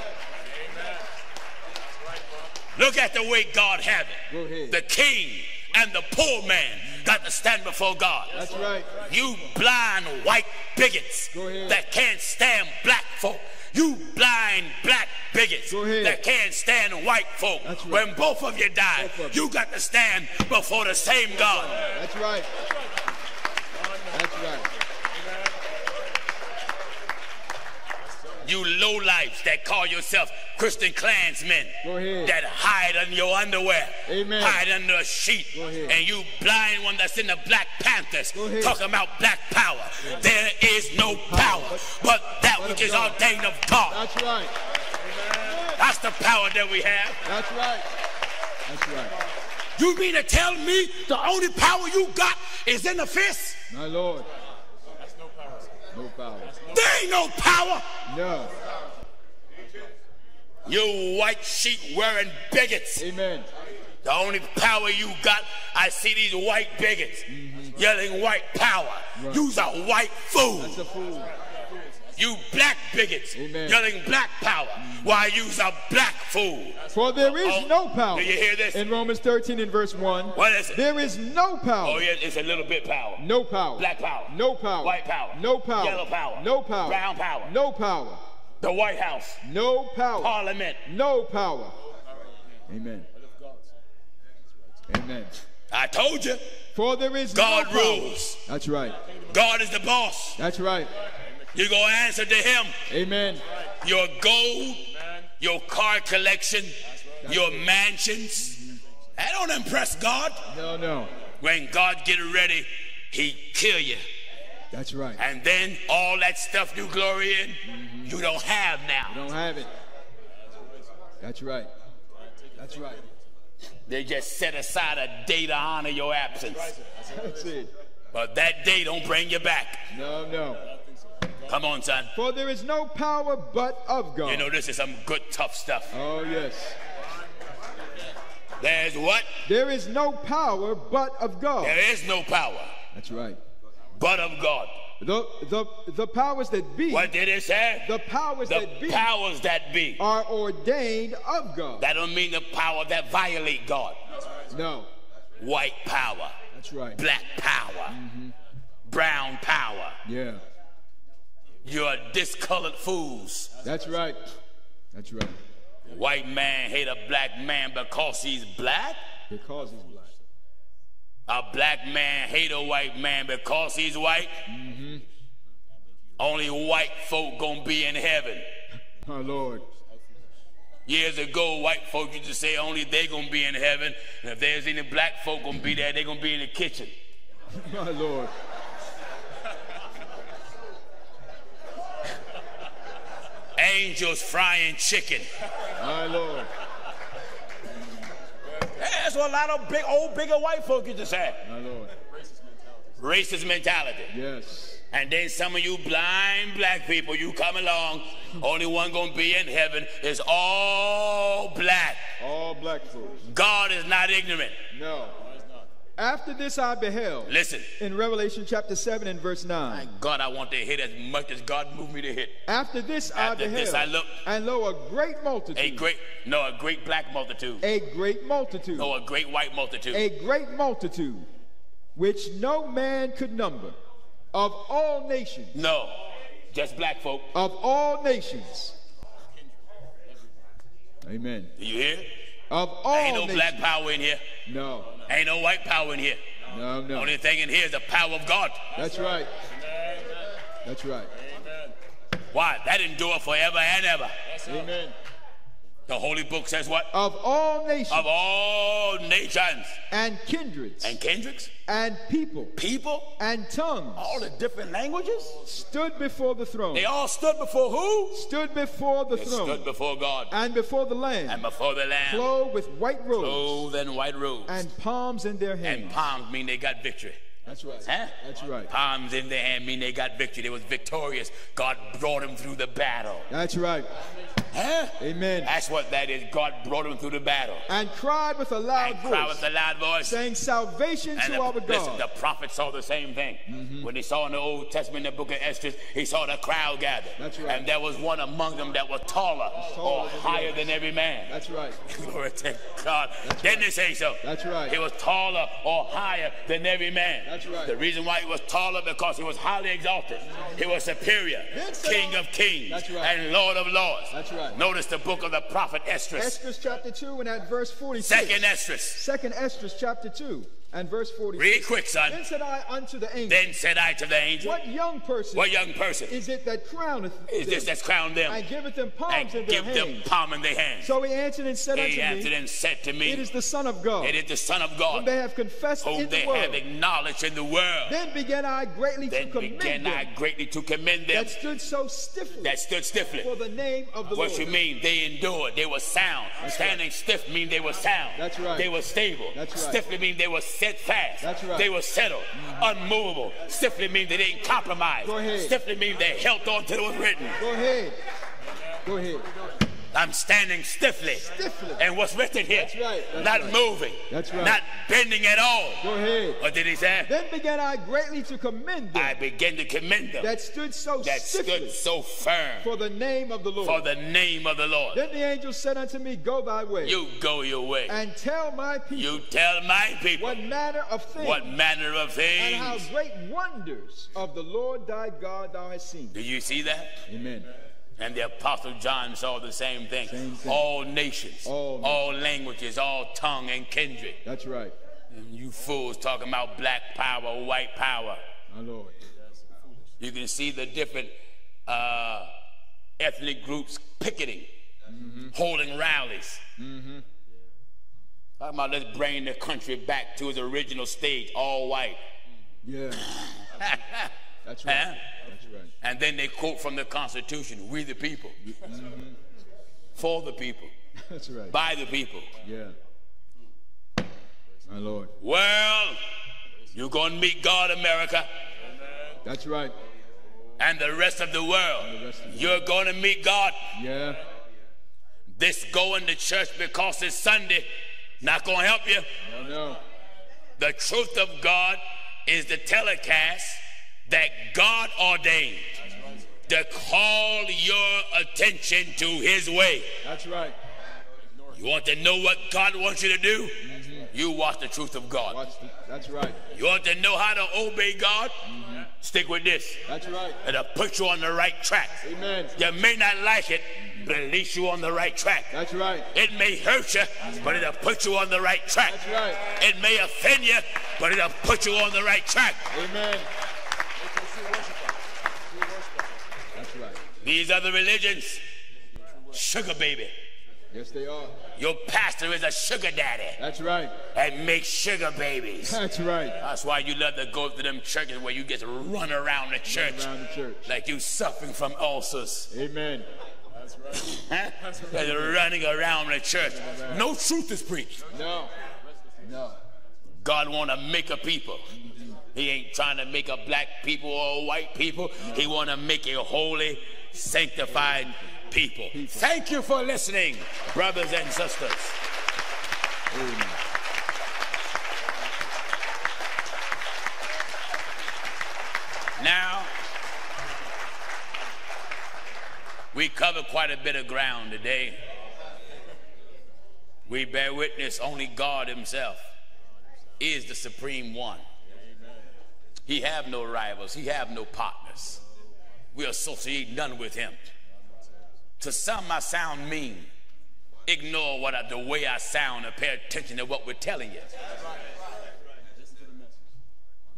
Look at the way God have it. The king and the poor man got to stand before God. That's right. You blind white bigots that can't stand black folk. You blind black bigots that can't stand white folk. That's right. When both of you die, of you. you got to stand before the same God. That's right. That's right. You lowlifes that call yourself Christian Klansmen that hide under your underwear, Amen. hide under a sheet, and you blind one that's in the Black Panthers talking about black power. There is no power but that which is ordained of God. That's right. That's the power that we have. That's right. That's right. You mean to tell me the only power you got is in the fist? My Lord. No power. There ain't no power. No. You white sheep wearing bigots. Amen. The only power you got, I see these white bigots mm-hmm. yelling white power. Right. You's a white fool. That's a fool. You black bigots Amen. yelling black power. Why you's a black fool. For there is Oh, no power. do you hear this? In Romans 13 and verse 1. What is it? There is no power. Oh yeah, it's a little bit power. No power. Black power. No power. White power. No power. Yellow power. No power. Brown power. No power. The White House. No power. Parliament. No power. Amen. Amen. I told you. For there is God no rules. That's right. God is the boss. That's right. You're going to answer to him. Amen. Your gold, your car collection, your mansions. That don't impress God. No, no. When God get ready, he kill you. That's right. And then all that stuff you glory in, mm-hmm. you don't have now. You don't have it. That's right. That's right. They just set aside a day to honor your absence. That's it. But that day don't bring you back. No, no. Come on, son. For there is no power but of God. You know, this is some good, tough stuff. Oh, yes. There's what? There is no power but of God. There is no power That's right. but of God. The, the, the powers that be, What did it say? the powers The that be powers that be. are ordained of God. That don't mean the power that violate God. No. White power, That's right. black power, Mhm. brown power. Yeah. You're discolored fools. That's right. That's right. White man hate a black man because he's black. Because he's black. A black man hate a white man because he's white. Mm -hmm. Only white folk gonna be in heaven. My Lord. Years ago, white folk used to say only they gonna be in heaven, and if there's any black folk gonna be there, they gonna be in the kitchen. (laughs) My Lord. Angels frying chicken. My Lord. That's what a lot of big old bigger white folk used to say. My Lord. Racist mentality. Yes. And then some of you blind black people, you come along, only one gonna be in heaven is all black. All black folks. God is not ignorant. No. After this I beheld. Listen, In Revelation chapter 7 and verse 9. God, I want to hit as much as God moved me to hit. After this I After beheld. this I looked. And lo, a great multitude. A great, no, a great black multitude. a great multitude. No, a great white multitude. a great multitude, which no man could number, of all nations, No, just black folk. of all nations. Amen. Do you hear? Of all Ain't no nations. black power in here. No, Ain't no white power in here. no, no. Only thing in here is the power of God. That's right. That's right. Amen. Why? That endure forever and ever. Amen. The Holy Book says what? Of all nations Of all nations and kindreds and kindreds, and people people, and tongues all the different languages, stood before the throne. they all stood before who? Stood before the They throne stood before God and before the Lamb. and before the Lamb, clothed with white robes clothed in white robes. and palms in their hands. And palms mean they got victory. That's right. Huh? That's right. Palms in their hand mean they got victory. They was victorious. God brought them through the battle. That's right. Huh? Amen. That's what that is. God brought them through the battle. And cried with a loud And cry voice, with a loud voice. saying, Salvation And to the, our listen, the prophet saw the same thing. Mm-hmm. When he saw in the Old Testament, the book of Esdras, he saw the crowd gather. That's right. And there was one among them that was taller taller or higher than every man. That's right. (laughs) Glory to God. Didn't they say so? That's right. He was taller or higher than every man. That's right. The reason why he was taller because he was highly exalted. He was superior, King of kings, That's right. and Lord of lords. That's right. Notice the book of the prophet Esdras. Esther chapter 2 and at verse 46. Second Esdras. Second Esdras chapter 2 and verse 46. Read quick, son. Then said I unto the angel, Then said I to the angel, What young person What young person is it that crowneth is them this that's crowned them and giveth them palms and in their give them hands? palm in their hands? So he answered and said He unto answered me, and said to me, It is the Son of God, It is the Son of whom God, they have confessed whom in they the have world. acknowledged in the world. Then began I greatly Then to commend began them I greatly to commend them that stood so stiffly that stood stiffly. for the name of the Lord. What you mean? They endured. They were sound. Standing stiff mean they were sound. That's right. They were stable. That's right. Stiffly mean they were steadfast. That's right. They were settled, mm-hmm. unmovable. Stiffly means they didn't compromise. Go ahead. Stiffly mean they held on to what was written. Go ahead. Go ahead. I'm standing stiffly. Stiffly. And what's written here? That's right, that's not right. moving. That's right. Not bending at all. Go ahead. What did he say? Then began I greatly to commend them I begin to commend them that stood so that stiffly stood so firm for the name of the Lord. for the name of the Lord. Then the angel said unto me, Go thy way, You go your way. and tell my people You tell my people what manner of things what manner of things. and how great wonders of the Lord thy God thou hast seen. Do you see that? Amen. And the Apostle John saw the same thing. Same thing. All nations, All all languages, all tongue and kindred. That's right, And you fools talking about black power, white power. my Lord. You can see the different uh, ethnic groups picketing, holding rallies. Talking about let's bring the country back to its original stage, all white. Yeah, (laughs) that's Huh? right. That's right. And then they quote from the Constitution, we the people, mm-hmm. for the people, That's right. by the people. Yeah. My Lord. Well, you're going to meet God, America, That's right. and the rest of the world. of the You're going to meet God. Yeah. This going to church because it's Sunday, not going to help you. Oh no. The truth of God is the telecast that God ordained to call your attention to His way. That's right. You want to know what God wants you to do? Mm-hmm. You watch the truth of God. The, that's right. You want to know how to obey God? Mm-hmm. Stick with this. That's right. It'll put you on the right track. Amen. You may not like it, but at least you on the right track. That's right. It may hurt you, but it'll put you on the right track. That's right. It may offend you, but it'll put you on the right track. Amen. That's right. These other religions, sugar baby. Yes, they are. Your pastor is a sugar daddy That's right. and makes sugar babies. That's right. That's why you love to go to them churches where you just run around the church Around the church. like you suffering from ulcers. Amen. That's right. (laughs) huh? Like you're running around the church. No truth is preached. No. No. God want to make a people. He ain't trying to make a black people or white people. He want to make a holy, sanctified people. Thank you for listening, brothers and sisters. Amen. Now, we covered quite a bit of ground today. We bear witness only God himself is the supreme one. He have no rivals. He have no partners. We associate none with him. To some, I sound mean. Ignore what I, the way I sound and pay attention to what we're telling you.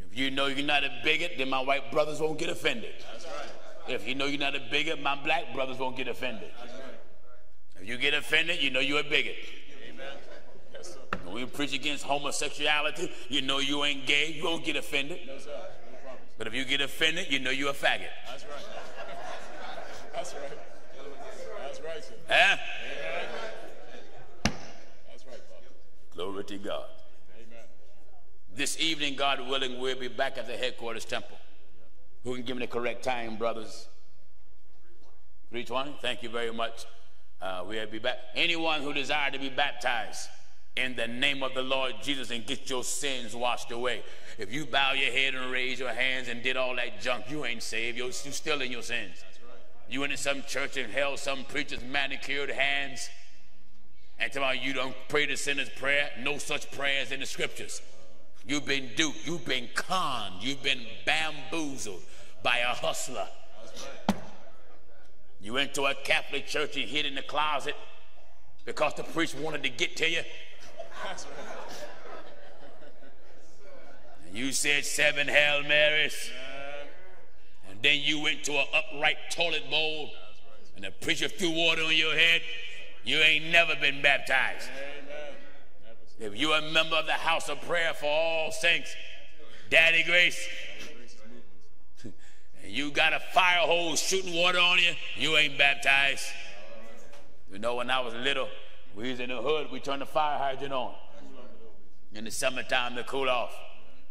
If you know you're not a bigot, then my white brothers won't get offended. If you know you're not a bigot, my black brothers won't get offended. If you get offended, you know you're a bigot. When we preach against homosexuality, you know you ain't gay, you won't get offended. But if you get offended, you know you're a faggot. That's right. That's right. That's right, sir. Huh? That's right, Papa. Glory to God. Amen. This evening, God willing, we'll be back at the headquarters temple. Who can give me the correct time, brothers? 320? Thank you very much. Uh, we'll be back. Anyone who desire to be baptized in the name of the Lord Jesus and get your sins washed away. If you bow your head and raise your hands and did all that junk, you ain't saved. You're, you're still in your sins. You went to some church and held some preacher's manicured hands and tell you don't pray the sinner's prayer. No such prayers in the scriptures. You've been duped. You've been conned. You've been bamboozled by a hustler. You went to a Catholic church and hid in the closet because the priest wanted to get to you. You said seven Hail Marys. And then you went to an upright toilet bowl and the preacher threw water on your head. You ain't never been baptized. If you're a member of the house of prayer for all saints, Daddy Grace, (laughs) and you got a fire hose shooting water on you, you ain't baptized. You know, when I was little, we was in the hood, we turned the fire hydrant on in the summertime to cool off.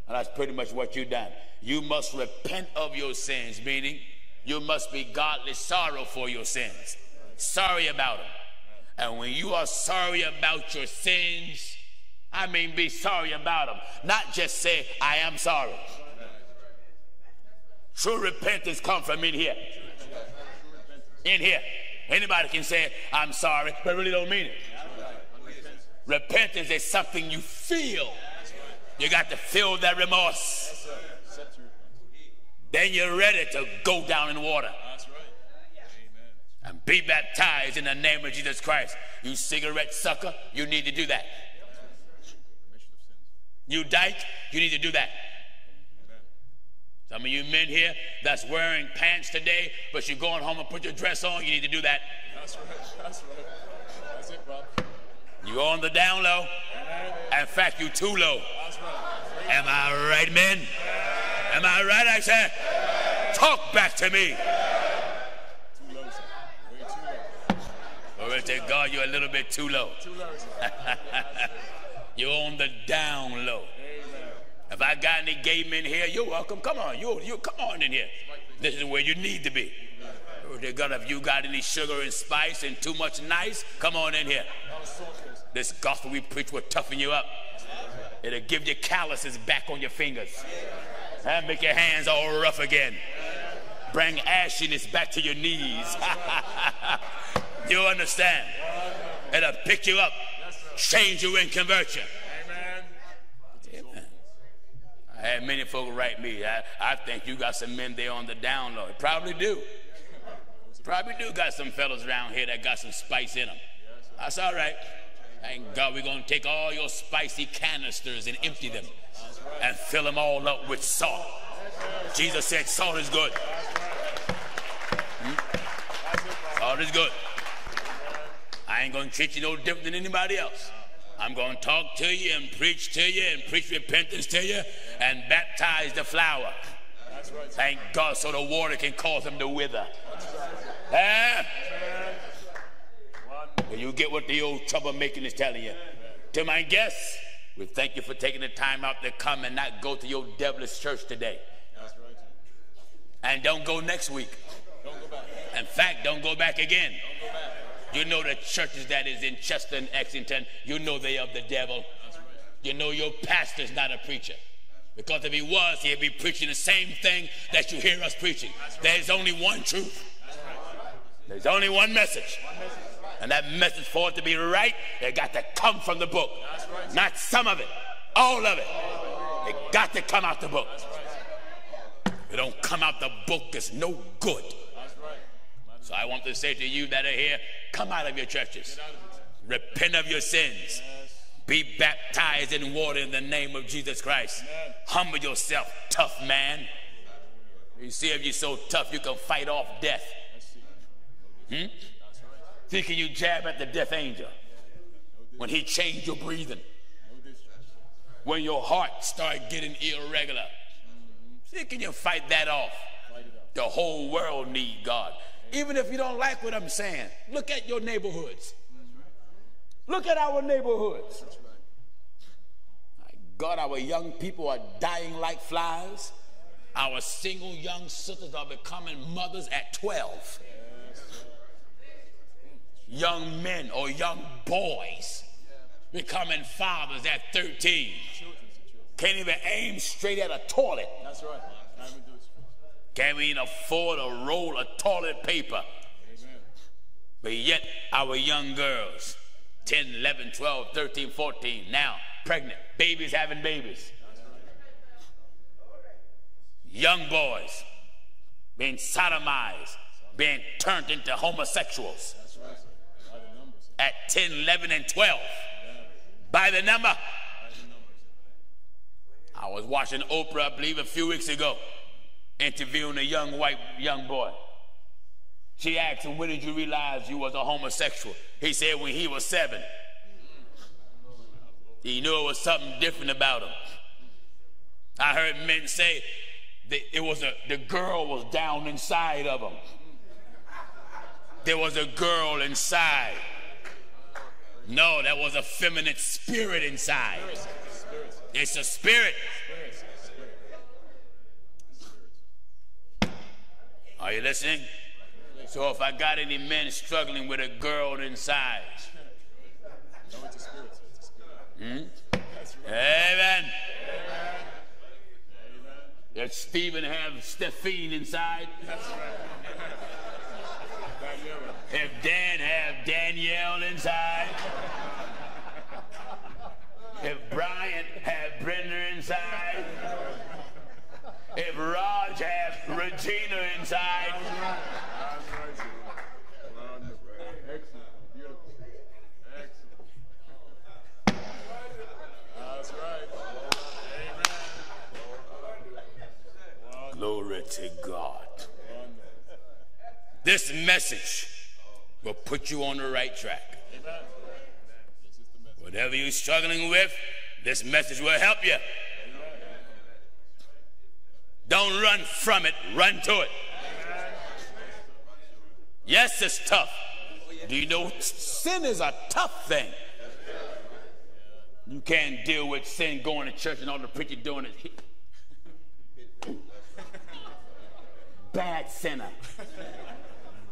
And that's pretty much what you done. You must repent of your sins, meaning you must be godly sorrow for your sins. Sorry about them. And when you are sorry about your sins, I mean, be sorry about them. Not just say, I am sorry. True repentance comes from in here. In here. Anybody can say, I'm sorry, but really don't mean it. Repentance is something you feel. You got to feel that remorse. Then you're ready to go down in water and be baptized in the name of Jesus Christ. You cigarette sucker, you need to do that. You dyke, you need to do that. Some of you men here that's wearing pants today, but you're going home and put your dress on, you need to do that. That's right. That's right. That's it, Bob. You on the down low. In fact, you too low. Am I right, men? Am I right, I said? Talk back to me. too low or Glory to God, you're a little bit too low. Too low, sir. (laughs) You're on the down low. If I got any gay men here, you're welcome. Come on, you you come on in here. This is where you need to be. Oh, God, if you got any sugar and spice and too much nice, come on in here. This gospel we preach will toughen you up. It'll give you calluses back on your fingers and make your hands all rough again. Bring ashiness back to your knees. (laughs) you understand? It'll pick you up, change you, and convert you. Amen. I had many folk write me. I, I think you got some men there on the down low. Probably do. Probably do got some fellas around here that got some spice in them. That's all right. Thank God we're going to take all your spicy canisters and empty them and fill them all up with salt. Jesus said salt is good. Hmm? Salt is good. I ain't going to treat you no different than anybody else. I'm going to talk to you and preach to you and preach repentance to you and baptize the flower. Thank God so the water can cause them to wither. Eh? you get what the old troublemaking is telling you. To my guests, we thank you for taking the time out to come and not go to your devilish church today. And don't go next week. In fact, don't go back again. You know the churches that is in Chester and Essington, you know they of the devil. You know your pastor's not a preacher. Because if he was, he'd be preaching the same thing that you hear us preaching. There's only one truth. There's only one message. And that message for it to be right, it got to come from the book. Not some of it, all of it. It got to come out the book. It don't come out the book, it's no good. So I want to say to you that are here, come out of your churches. Repent of your sins. Be baptized in water in the name of Jesus Christ. Humble yourself, tough man. You see, if you're so tough, you can fight off death. Hmm? Thinking you jab at the death angel when he changed your breathing. When your heart started getting irregular. Thinking you fight that off. The whole world need God. Even if you don't like what I'm saying, look at your neighborhoods. Look at our neighborhoods. My God, our young people are dying like flies. Our single young sisters are becoming mothers at 12 young men or young boys becoming fathers at 13. Can't even aim straight at a toilet. That's right. Can't even afford a roll of toilet paper. But yet, our young girls, 10, 11, 12, 13, 14, now pregnant, babies having babies. Young boys being sodomized, being turned into homosexuals at 10, 11, and 12 by the number. I was watching Oprah, I believe, a few weeks ago, interviewing a young white young boy. She asked him, When did you realize you was a homosexual? He said, When he was seven. He knew it was something different about him. I heard men say that it was a the girl was down inside of him. There was a girl inside. No, that was a feminine spirit inside. It's a spirit. Are you listening? So if I got any men struggling with a girl. It's a spirit. amen. Does Stephen have Stephanie inside? Daniela. If Dan have Danielle inside? If Brian have Brenda inside? If Raj have Regina inside? Glory to God. This message will put you on the right track. Whatever you're struggling with, this message will help you. Don't run from it, run to it. Yes, it's tough. Do you know sin is a tough thing? You can't deal with sin going to church and all the preacher doing it. Bad sinner.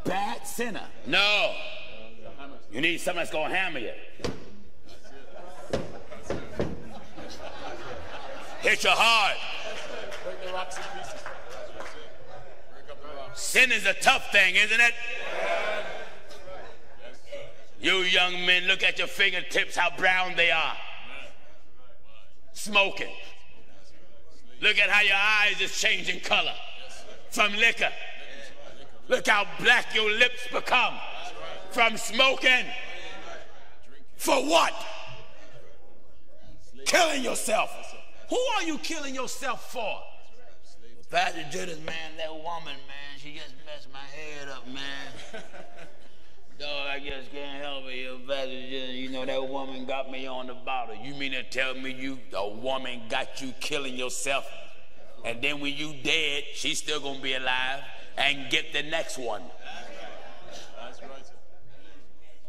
Bad sinner. No. You need something that's to hammer you. Hit you hard. Sin is a tough thing, isn't it? You young men, look at your fingertips, how brown they are. Smoking. Look at how your eyes is changing color from liquor. Look how black your lips become from smoking. For what? Killing yourself. Who are you killing yourself for? Pastor Judas, man, that woman, man, she just messed my head up, man. (laughs) Dog, I just can't help it, you Pastor Judas. You know, that woman got me on the bottle. You mean to tell me you, a woman got you killing yourself? And then when you dead, she's still gonna be alive and get the next one. That's right, sir.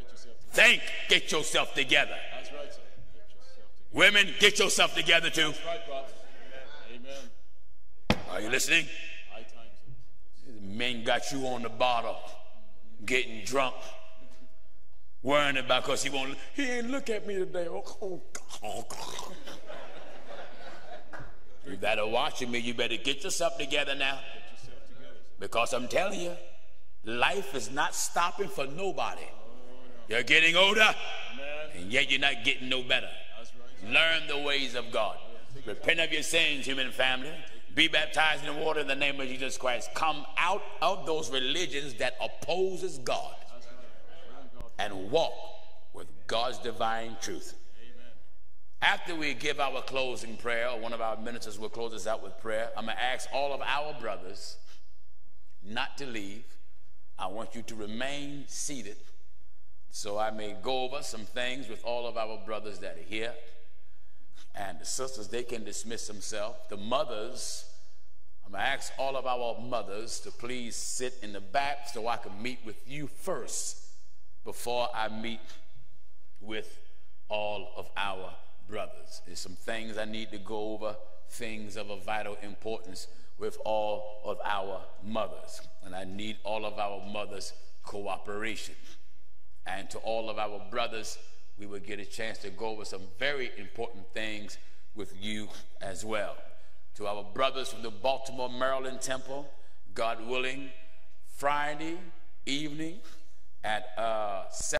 Get. Think, get yourself together. That's right, sir. Get yourself together. Women, get yourself together too. That's right, Pop. Amen. Are you listening? Men got you on the bottle, getting drunk, worrying about because he won't. He ain't look at me today. Oh, oh, God. You better watch me. You better get yourself together now, because I'm telling you, life is not stopping for nobody. You're getting older, and yet you're not getting no better. Learn the ways of God. Repent of your sins, human family. Be baptized in the water in the name of Jesus Christ. Come out of those religions that opposes God and walk with God's divine truth. After we give our closing prayer, one of our ministers will close us out with prayer. I'm going to ask all of our brothers not to leave. I want you to remain seated so I may go over some things with all of our brothers that are here. And the sisters, they can dismiss themselves. The mothers, I'm going to ask all of our mothers to please sit in the back so I can meet with you first before I meet with all of our brothers. There's some things I need to go over, things of a vital importance with all of our mothers. And I need all of our mothers' cooperation. And to all of our brothers, we will get a chance to go over some very important things with you as well. To our brothers from the Baltimore, Maryland Temple, God willing, Friday evening at uh, 7